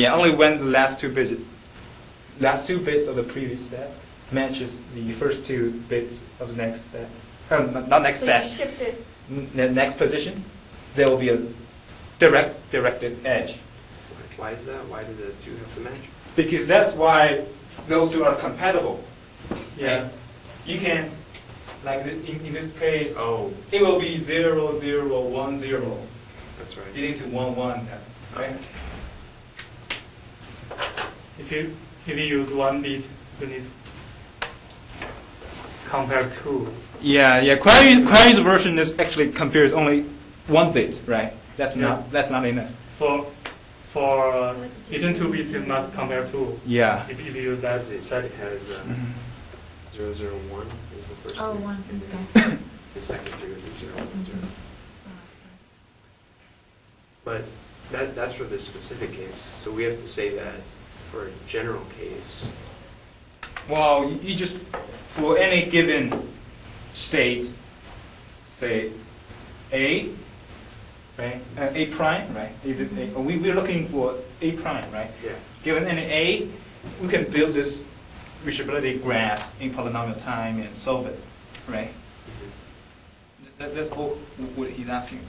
Yeah, only when the last two bits, last two bits of the previous step matches the first two bits of the next step. Um, not- not next So step. shift it. N- The next position, there will be a direct directed edge. Why is that? Why do the two have to match? Because that's why those two are compatible. Yeah. You can, like th- in, in this case, Oh, it will be zero zero one zero, that's right. leading to one one. Right? If you if you use one bit, you need to compare two. Yeah, yeah. Query query's version is actually compares only one bit, right? That's Yeah. not that's not enough. For for uh, between two bits, you must compare two. Yeah. If, if you use that It strategy. has uh, Mhm. 001 is the first Oh, three. one. and Okay. then The second three would be 010. But that, that's for this specific case. So we have to say that for a general case, Well, you you just for any given state, say A, right? Uh, A prime, right? Is it A? We we're looking for A prime, right? yeah. Given any A, we can build this reachability graph in polynomial time and solve it, right? That, that's all what he's asking.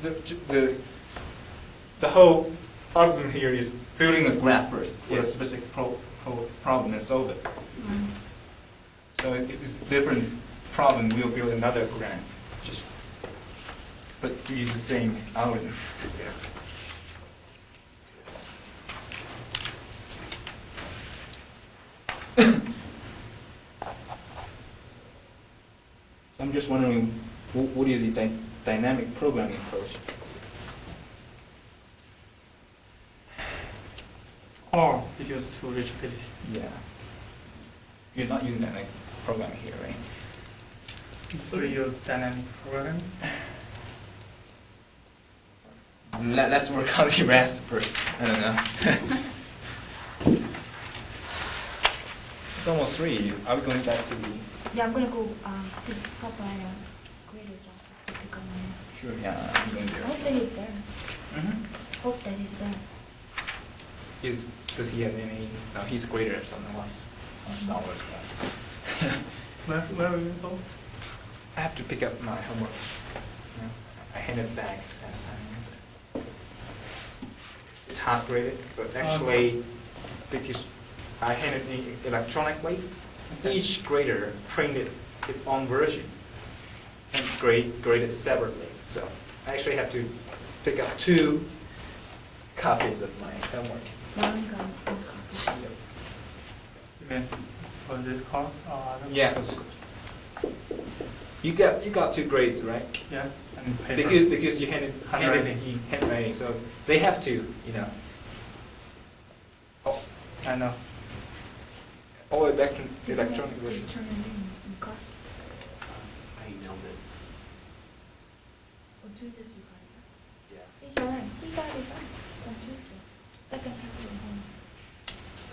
The, the, the whole argument here is building a graph first for a specific pro, pro, problem and solve it. Mm-hmm. So if it's a different problem, we'll build another graph, just, but use the same algorithm. Yeah. So I'm just wondering, wh- what is the dy- dynamic programming approach? Or reduce to reachability. Yeah. You're not using dynamic programming here, right? So we use dynamic programming. Let, let's work on the rest first. I don't know. it's almost three. Are we going back to the? Yeah, I'm gonna go um, to the software uh, greater job to pick up. Sure. Yeah, I'm going I there. hope that he's there. Mm-hmm. Hope that he's there. Is does he have any? No, he's greater at something else. Star Wars stuff. Where where will you go? I have to pick up my homework. Yeah. I handed it back last time. It's half graded, but actually, because I handed it electronically, each grader printed its own version and grade graded separately. So I actually have to pick up two copies of my homework. One gun, one copy. Yep. You mean for this course uh, or other? Yeah, for the schools. You got you got two grades, right? Yes, and paper. Because, because you handed, handed Handwriting. he handwriting, so they have to, you know. Oh, I know. Uh, all electron, electronic have- version. turn it in? I emailed it. On Tuesdays you got it. Yeah. He's. He got it back on Tuesday. Second half of the home.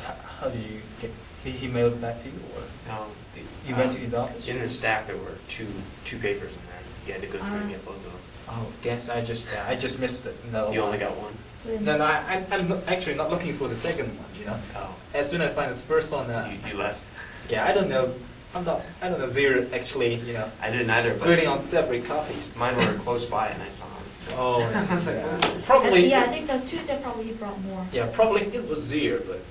How, how did you get, he, he mailed it back to you, or? No, the, You went to um, his office? In the stack, there were two, two papers in there. You had to go through and Ah. get both of them. Oh, guess I just, yeah, I just missed it. No. You only got one? No, no, I, I'm- I'm actually not looking for the second one, you know. Oh. As soon as I find this first one, uh, You, you left? yeah, I don't know, I'm not, I don't know, they're actually, you know, I didn't either, but grading on separate copies. mine were close by and I saw them. So- Oh, I was yeah. "Oh." probably. Yeah, I think the Tuesday probably he brought more. Yeah, probably it was there, but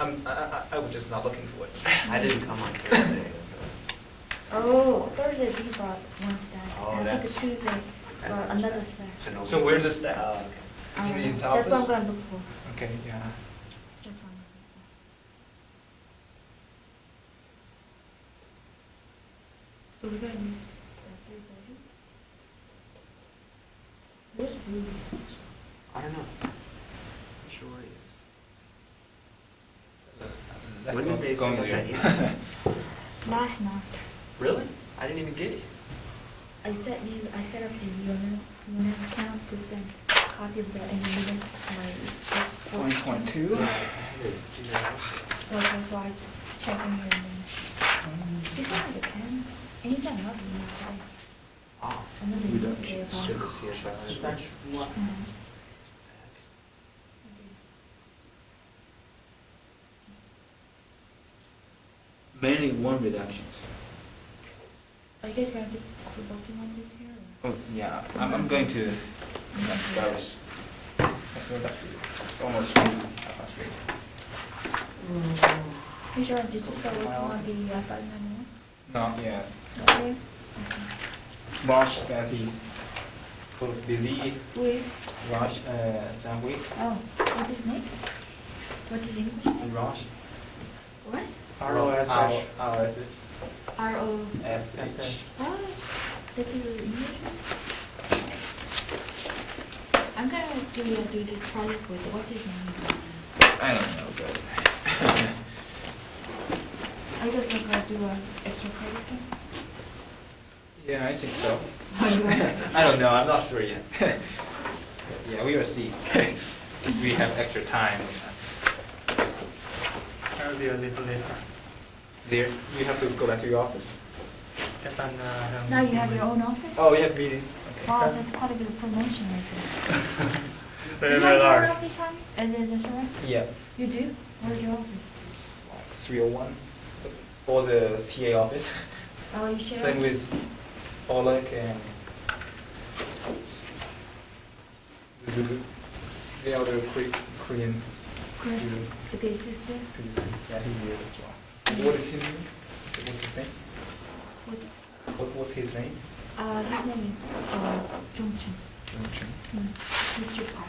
I'm, I, I, I was just not looking for it. I didn't come on Thursday. Oh, Thursday he brought one stack. Oh, and I think that's- the Tuesday brought another stack. It's an open- So where's the stack? Oh, okay. Is it in his Uh, That's what I'm office? gonna look for. Okay, yeah. That's what I'm gonna look for. So we're gonna use the three thirty? Where's Ruby? I don't know. Not sure where he is. When did they go send there. that Last night. Really? I didn't even get it. I set you, I set up the URL, URL account to send a copy of the animated to my. One point two. Okay, so I check in here and then. He sent like a ten, and he sent another we. Many-one reductions. Are you guys going to be voting on this here? Oh, yeah, I'm, I'm going to, that was, that's not that, almost three. You sure, did you start working on the uh. Okay. okay. Raj said he's sort of busy. Wait. Raj, uh, Samwi. Oh, what's his name? What's his English name? Raj. What? ROSH. R-O-S-H. R O. S-H. What? That's his English name? I'm gonna do, uh, do this project with, what's his name? I don't know, but. Are you guys not gonna do an extra credit thing? Yeah, I think so. I don't know, I'm not sure yet. Yeah, we will see. we have extra time. I will be a little later. There, you have to go back to your office. Yes, and uh, I have Now you have your own office? Oh, we have meeting. Okay. Wow, that's quite a bit of promotion I think. very, Do you have your own large. office, honey? Is it insurance? Yeah, You do? Where's your office? it's like 301. Or the TA office. Oh, you share? Same with Oleg and the, the, the other Kore- Koreans. The? Please, Yeah, he's here as well. What is his name? What's his name? What? What was his name? Uh, his name is uh, Jongchun. Jongchun. Mm. Mr. Park.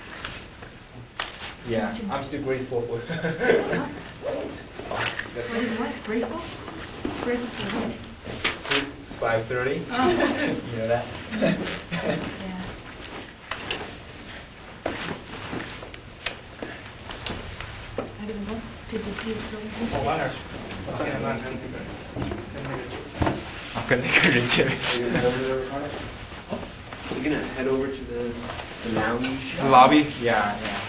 Yeah, Jongchun. I'm still grateful for. What? What is what? Grateful? Grateful for what? 5.30. you know that? yeah. I'm going to go to Jerry's. We're going to head over to the, the lounge. The lobby? Yeah, yeah.